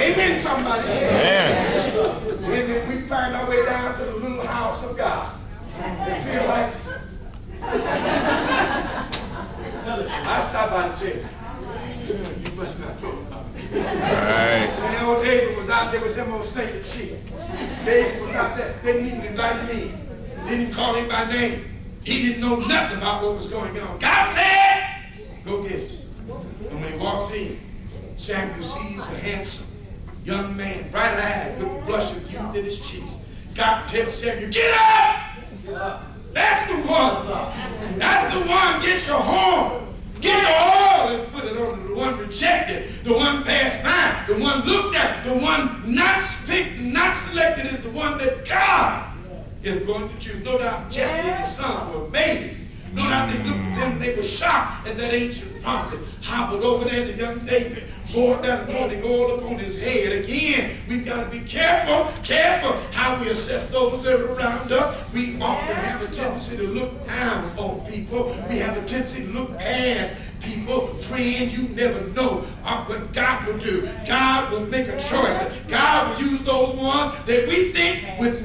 Amen, somebody.
Man.
And then we find our way down to the little house of God. And feel like I stopped by the chair. You must not me.
Right.
See, old David was out there with them old stinking sheep. David was out there. They didn't even invite me. Didn't even call him by name. He didn't know nothing about what was going on. God said, go get him. And when he walks in, Samuel sees a handsome young man, bright-eyed, with the blush of youth in his cheeks. God tells Samuel, get up! That's the one. That's the one. Get your horn. Get the oil and put it on the one rejected, the one passed by, the one looked at, the one not picked, not selected is the one that God is going to choose. No doubt Jesse and his sons were amazed. No doubt they looked at them and they were shocked as that ancient prophet hobbled over there to young David, poured that anointing oil upon his head. Again, we've got to be careful, careful how we assess those that are around us. We often have a tendency to look down on people. We have a tendency to look past people. Friend, you never know uh, what God will do. God will make a choice. God will use those ones that we think would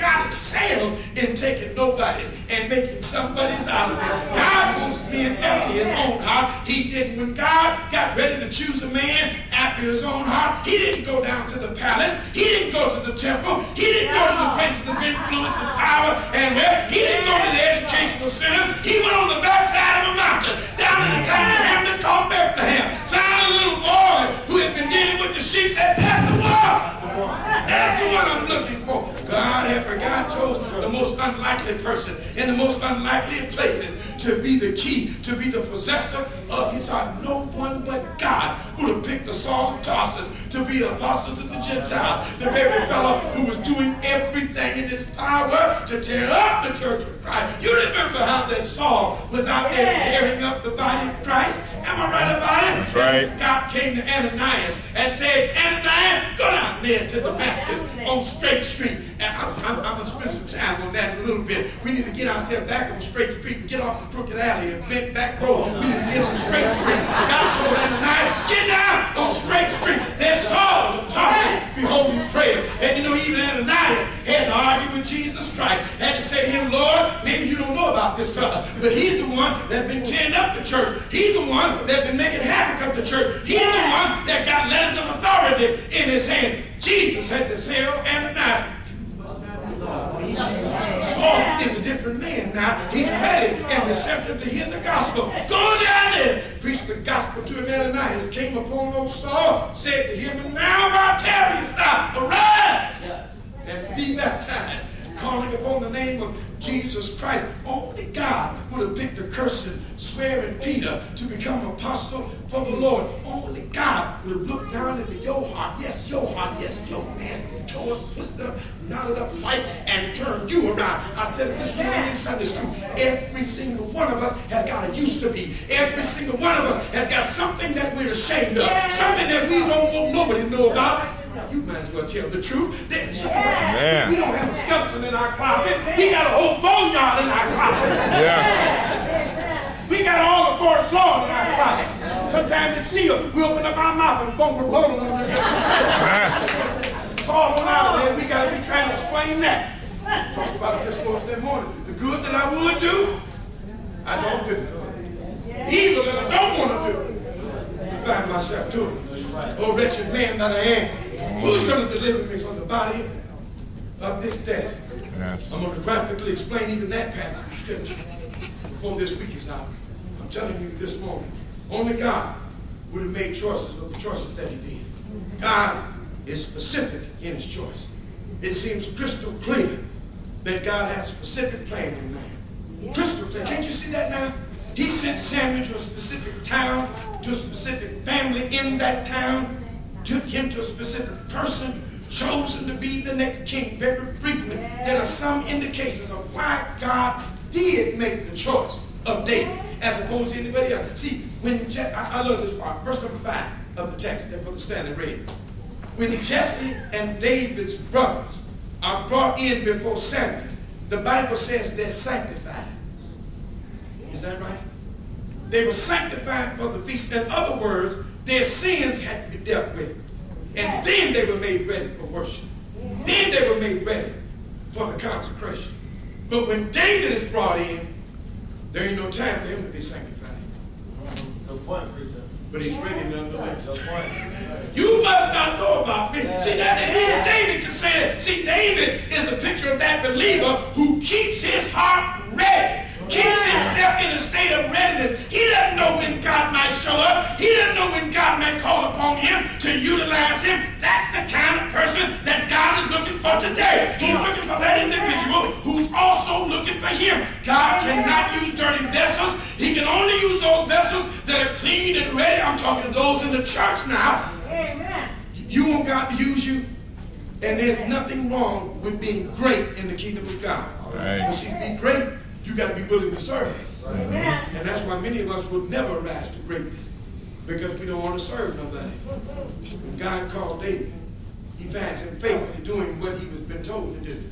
God excels in taking nobodies and making somebody's out of them. God wants men after his own heart. He didn't. When God got ready to choose a man after his own heart, he didn't go down to the palace. He didn't go to the temple. He didn't go to the places of influence and power and wealth. He didn't go to the educational centers. He went on the backside of a mountain, down in a tiny hamlet called Bethlehem. Found a little boy who had been dealing with the sheep. Said, "That's the one. That's the one I'm looking for." God ever God chose the most unlikely person in the most unlikely places to be the key, to be the possessor of his heart. No one but God would have picked the Saul of Tarsus to be apostle to the Gentiles, the very fellow who was doing everything in his power to tear up the church of Christ. You remember how that Saul was out there tearing up the body of Christ? Am I right about it?
That's right.
God came to Ananias and said, Ananias, go down there to Damascus on Straight Street. I'm, I'm, going to spend some time on that in a little bit. We need to get ourselves back on Straight Street and get off the crooked alley and bent back road. We need to get on Straight Street. God told Ananias, get down on Straight Street. There's Saul of Tarsus beholding prayer. And you know, even Ananias had to argue with Jesus Christ. Had to say to him, Lord, maybe you don't know about this fella, but he's the one that's been tearing up the church. He's the one that's been making havoc of the church. He's the one that got letters of authority in his hand. Jesus had to tell Ananias, Saul is a different man now. He's ready and receptive to hear the gospel. Go down there, preach the gospel to him. Ananias came upon old Saul, said to him, Now thou tarriest thou, arise and be baptized, calling upon the name of Jesus Christ. Only God would have picked a cursing, swearing Peter to become apostle for the Lord. Only God would have looked down into your heart. Yes, your heart. Yes, your nasty, tore up, twisted up, knotted up life and turned you around. I said it this morning in Sunday school. Every single one of us has got a used to be. Every single one of us has got something that we're ashamed of. Something that we don't want nobody to know about. You might as well tell the truth. Then some
Man.
We don't have a skeleton in our closet. We got a whole boneyard in our closet.
Yes.
We got all the forest lawn in our closet. Sometimes it's still, we open up our mouth and bump a bubble.
Yes.
It's all on out of there. We got to be trying to explain that. Talked about it this morning. The good that I would do, I don't do. The Evil that I don't want to do, I find myself doing it. Oh, wretched man that I am. Who's going to deliver me from the body of this death?
Yes.
I'm going to graphically explain even that passage of scripture before this week is out. I'm telling you this morning, only God would have made choices of the choices that he did. God is specific in his choice. It seems crystal clear that God had a specific plan in man. Crystal clear. Can't you see that now? He sent Samuel to a specific town, to a specific family in that town, took him to a specific person, chosen to be the next king. Very briefly, there are some indications of why God did make the choice of David as opposed to anybody else. See, when Je- I, I love this part, verse number five of the text that Brother Stanley read. When Jesse and David's brothers are brought in before Samuel, the Bible says they're sanctified. Is that right? They were sanctified for the feast. In other words, their sins had to be dealt with. And then they were made ready for worship. Then they were made ready for the consecration. But when David is brought in, there ain't no time for him to be sanctified. But he's ready nonetheless. you must not know about me. See that even David can say that. See, David is a picture of that believer who keeps his heart ready. Keeps himself in a state of readiness. He doesn't know when God might show up. He doesn't know when God might call upon him to utilize him. That's the kind of person that God is looking for today. He's looking for that individual who's also looking for him. God cannot use dirty vessels. He can only use those vessels that are clean and ready. I'm talking to those in the church now.
Amen.
You want God to use you, and there's nothing wrong with being great in the kingdom of God.
Right.
But see, be great, you got to be willing to serve.
Amen.
And that's why many of us will never rise to greatness because we don't want to serve nobody. When God called David, he finds him faithfully doing what he was been told to do,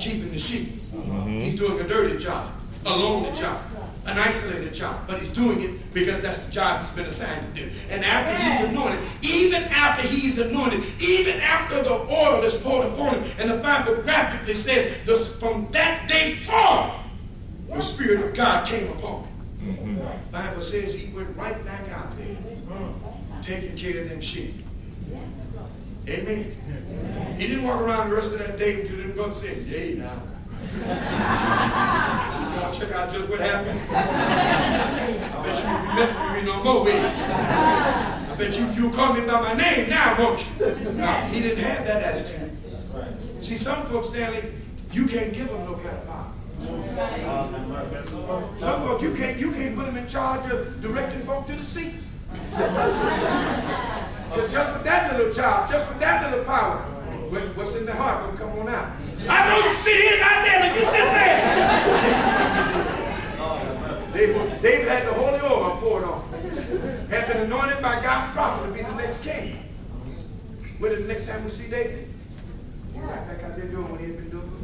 keeping the sheep. Mm-hmm. He's doing a dirty job, a lonely job, an isolated job, but he's doing it because that's the job he's been assigned to do. And after he's anointed, even after he's anointed, even after the oil is poured upon him, and the Bible graphically says, this, from that day forward, the Spirit of God came upon him. Mm-hmm. Bible says he went right back out there, taking care of them sheep. Amen. He didn't walk around the rest of that day until them brothers said, Yay now. Y'all check out just what happened. I bet you won't be messing with me no more, baby. I bet you you'll call me by my name now, won't you? No, he didn't have that attitude. See, some folks, Stanley, you can't give them no kind of. Some folks, you can't, you can't put them in charge of directing folk to the seats. Just with that little job, just with that little power, what- what's in the heart will come on out. I told you sit here, not there, but you sit there. David, David had the holy oil poured on. Had been anointed by God's prophet to be the next king. When the next time we see David? Right back out there doing what he had been doing.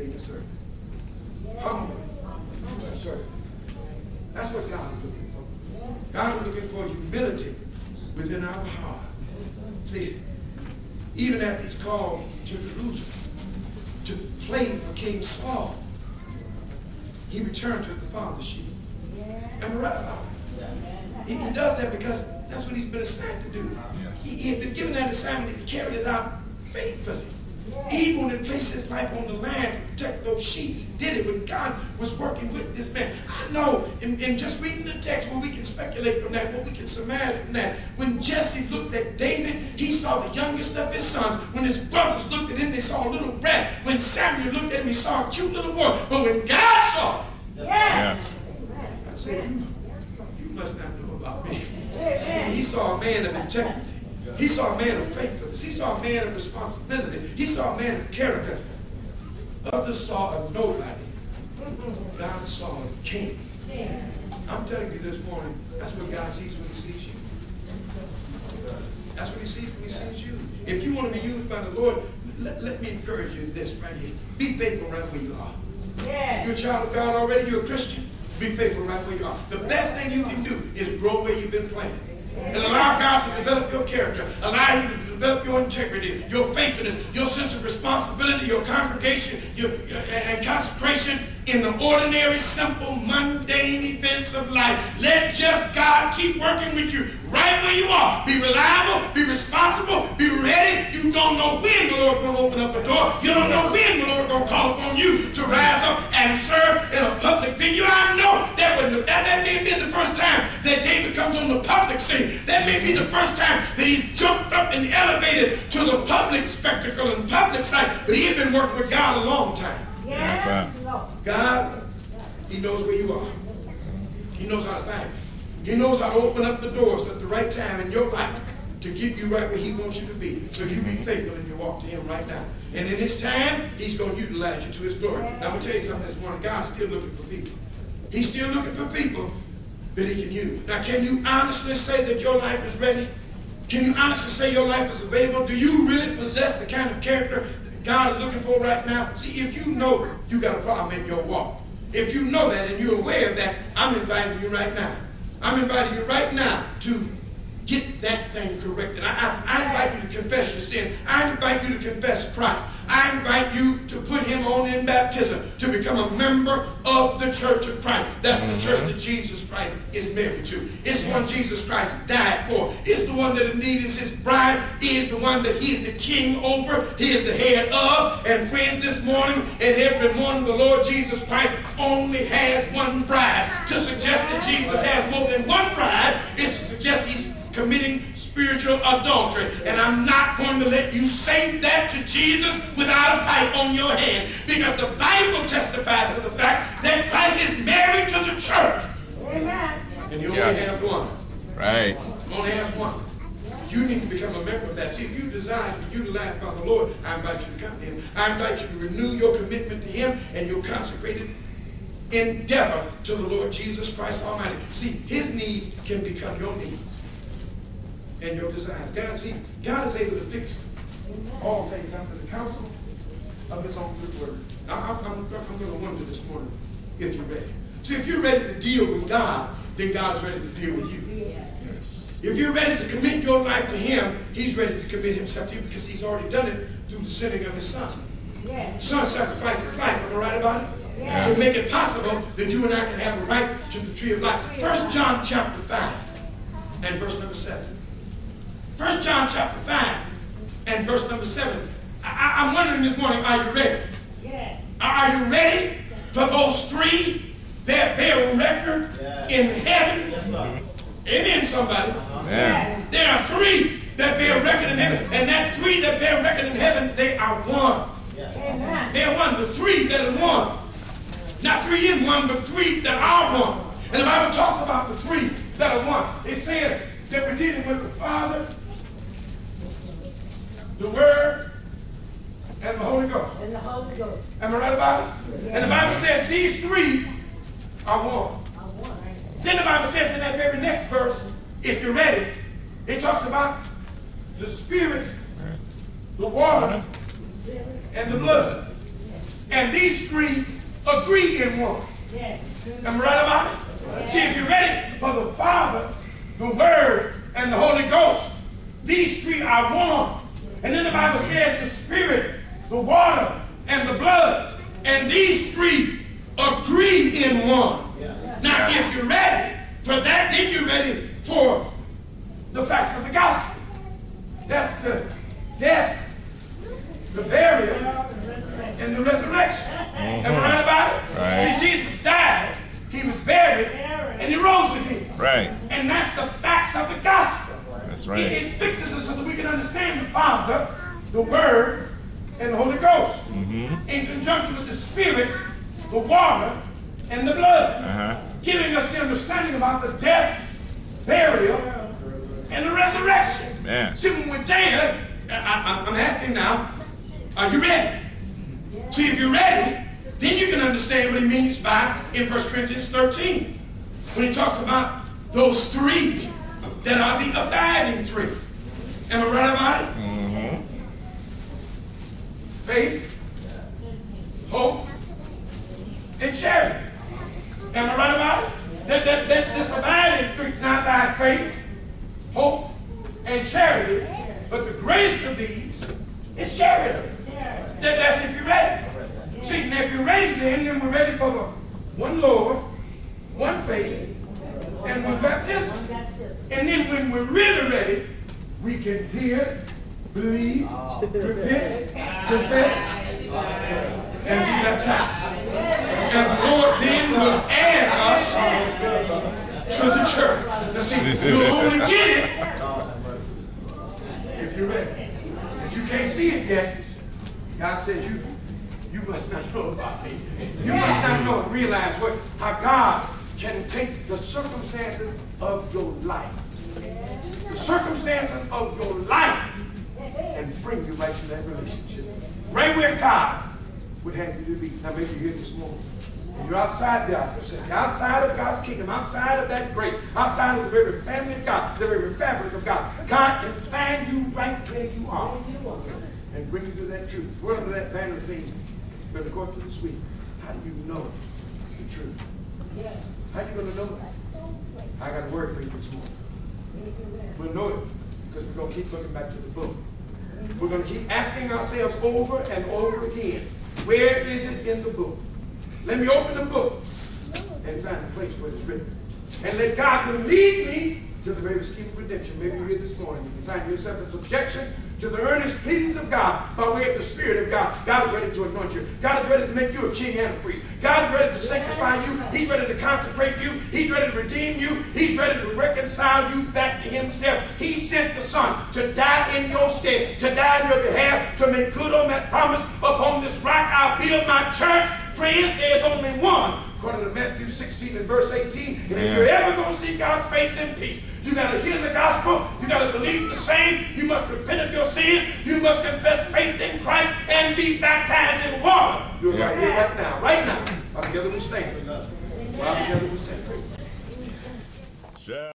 Being a servant. Humbly. Servant. That's what God is looking for. God is looking for humility within our heart. See, even after he's called to Jerusalem to play for King Saul, he returned to the father's sheep. Am I right about it? He, he does that because that's what he's been assigned to do. He, he had been given that assignment and he carried it out faithfully. Even when he placed his life on the line to protect those sheep, he did it when God was working with this man. I know in, in just reading the text where we can speculate from that, what we can surmise from that. When Jesse looked at David, he saw the youngest of his sons. When his brothers looked at him, they saw a little brat. When Samuel looked at him, he saw a cute little boy. But when God saw him,
Yes.
I said, you, you must not know about me. He saw a man of integrity. He saw a man of faithfulness. He saw a man of responsibility. He saw a man of character. Others saw a nobody. God saw a king. I'm telling you this morning, that's what God sees when he sees you. That's what he sees when he sees you. If you want to be used by the Lord, let, let me encourage you this right here. Be faithful right where you are.
Yes.
You're a child of God already. You're a Christian. Be faithful right where you are. The best thing you can do is grow where you've been planted. And allow God to develop your character. Allow Him to develop your integrity, your faithfulness, your sense of responsibility, your congregation, your, your- and consecration in the ordinary, simple, mundane events of life. Let just God keep working with you right where you are. Be reliable, be responsible, be ready. You don't know when the Lord's going to open up a door. You don't know when the Lord's going to call upon you to rise up and serve in a public venue. I know that would that, that may have been the first time that David comes on the public scene. That may be the first time that he's jumped up and elevated to the public spectacle and public sight. But he had been working with God a long time.
Yes,
sir.
Lord.
God, He knows where you are. He knows how to find you. He knows how to open up the doors at the right time in your life to keep you right where He wants you to be. So you be faithful and you walk to Him right now. And in His time, He's going to utilize you to His glory. Now, I'm going to tell you something this morning. God's still looking for people. He's still looking for people that He can use. Now, can you honestly say that your life is ready? Can you honestly say your life is available? Do you really possess the kind of character that God is looking for right now? See, if you know you got a problem in your walk, if you know that and you're aware of that, I'm inviting you right now. I'm inviting you right now to get that thing corrected. I, I, I invite you to confess your sins. I invite you to confess Christ. I invite you to put him on in baptism, to become a member of the church of Christ. That's the church that mm-hmm. Jesus Christ is married to. It's the one Jesus Christ died for. It's the one that indeed is his bride. He is the one that he is the king over. He is the head of. And friends, this morning and every morning, the Lord Jesus Christ only has one bride. To suggest that Jesus has more than one bride is to suggest he's committing spiritual adultery. And I'm not going to let you say that to Jesus without a fight on your hand. Because the Bible testifies to the fact that Christ is married to the church.
Amen.
And he only
Yes.
has one.
Right.
You Only has one. You need to become a member of that. See, if you desire to be utilized by the Lord, I invite you to come to Him. I invite you to renew your commitment to Him and your consecrated endeavor to the Lord Jesus Christ Almighty. See, His needs can become your needs and your desires. God, see, God is able to fix all things under the counsel of His own good word. Now, I'm, I'm, I'm going to wonder this morning if you're ready. See, if you're ready to deal with God, then God is ready to deal with you. If you're ready to commit your life to Him, He's ready to commit Himself to you because He's already done it through the sending of His Son.
Yes.
Son sacrificed His life. Am I right about it?
Yes.
To make it possible that you and I can have a right to the tree of life. First John chapter 5 and verse number 7. First John chapter 5 and verse number 7. I, I, I'm wondering this morning, are you ready?
Yes.
Are you ready for those three that bear record in heaven? Amen, somebody.
Yeah.
There are three that bear record in heaven, and that three that bear record in heaven, they are one.
Amen.
They are one. The three that are one. Not three in one, but three that are one. And the Bible talks about the three that are one. It says that we're dealing with the Father, the Word, and the Holy Ghost.
And the Holy Ghost.
Am I right about it? And the Bible says these three are one. Then the Bible says in that very next verse, if you're ready, it talks about the Spirit, the water, and the blood. And these three agree in one. Am I right about it? See, if you're ready for the Father, the Word, and the Holy Ghost, these three are one. And then the Bible says the Spirit, the water, and the blood. And these three agree in one. Now, if you're ready for that, then you're ready for the facts of the gospel. That's the death, the burial, and the resurrection. Uh-huh. Am I right about it?
Right.
See, Jesus died, he was buried, and he rose again.
Right.
And that's the facts of the gospel.
That's
It,
right.
it fixes it so that we can understand the Father, the Word, and the Holy Ghost. In conjunction with the Spirit, the water, and the blood.
Uh-huh.
Giving us the understanding about the death, burial, and the resurrection.
Man.
See, when we're there, I, I'm asking now, are you ready? See, if you're ready, then you can understand what he means by in 1 Corinthians 13. When he talks about those three that are the abiding three. Am I right about it?
Mm-hmm.
Faith, hope, and charity. Am I right about it? That, that, that this abiding three. not by faith, hope, and charity, but the greatest of these is charity. That, that's if you're ready. See, if you're ready then, then we're ready for the one Lord, we can hear, believe, repent, confess, and be baptized. And the Lord then will add us to the church. Now see, you'll only get it if you're ready. If you can't see it yet, God says you you must not know about me. You must not know and realize what how God can take the circumstances of your life. The circumstances of your life and bring you right to that relationship. Right where God would have you to be. Now maybe you're here this morning. And you're outside you're outside of God's kingdom, outside of that grace, outside of the very family of God, the very fabric of God. God can find you right where you are and bring you to that truth. We're under that banner theme. But of course, to the sweet. How do you know the truth? How are you going to know it? I got a word for you this morning. We'll know it because we're going to keep looking back to the book. We're going to keep asking ourselves over and over again, where is it in the book? Let me open the book and find the place where it's written. And let God lead me to the very scheme of redemption. Maybe you're here this morning. You can find yourself in subjection to the earnest pleadings of God by way of the Spirit of God. God is ready to anoint you. God is ready to make you a king and a priest. God is ready to sanctify you. He's ready to consecrate you. He's ready to redeem you. He's ready to reconcile you back to Himself. He sent the Son to die in your stead, to die in your behalf, to make good on that promise. Upon this rock I'll build my church. Friends, there's only one. According to Matthew 16 and verse 18. And if you're ever going to see God's face in peace, you got to hear the gospel. You got to believe the same. You must repent of your sins. You must confess faith in Christ and be baptized in water. You're right here, right now, right now. While together we stand. While together we stand.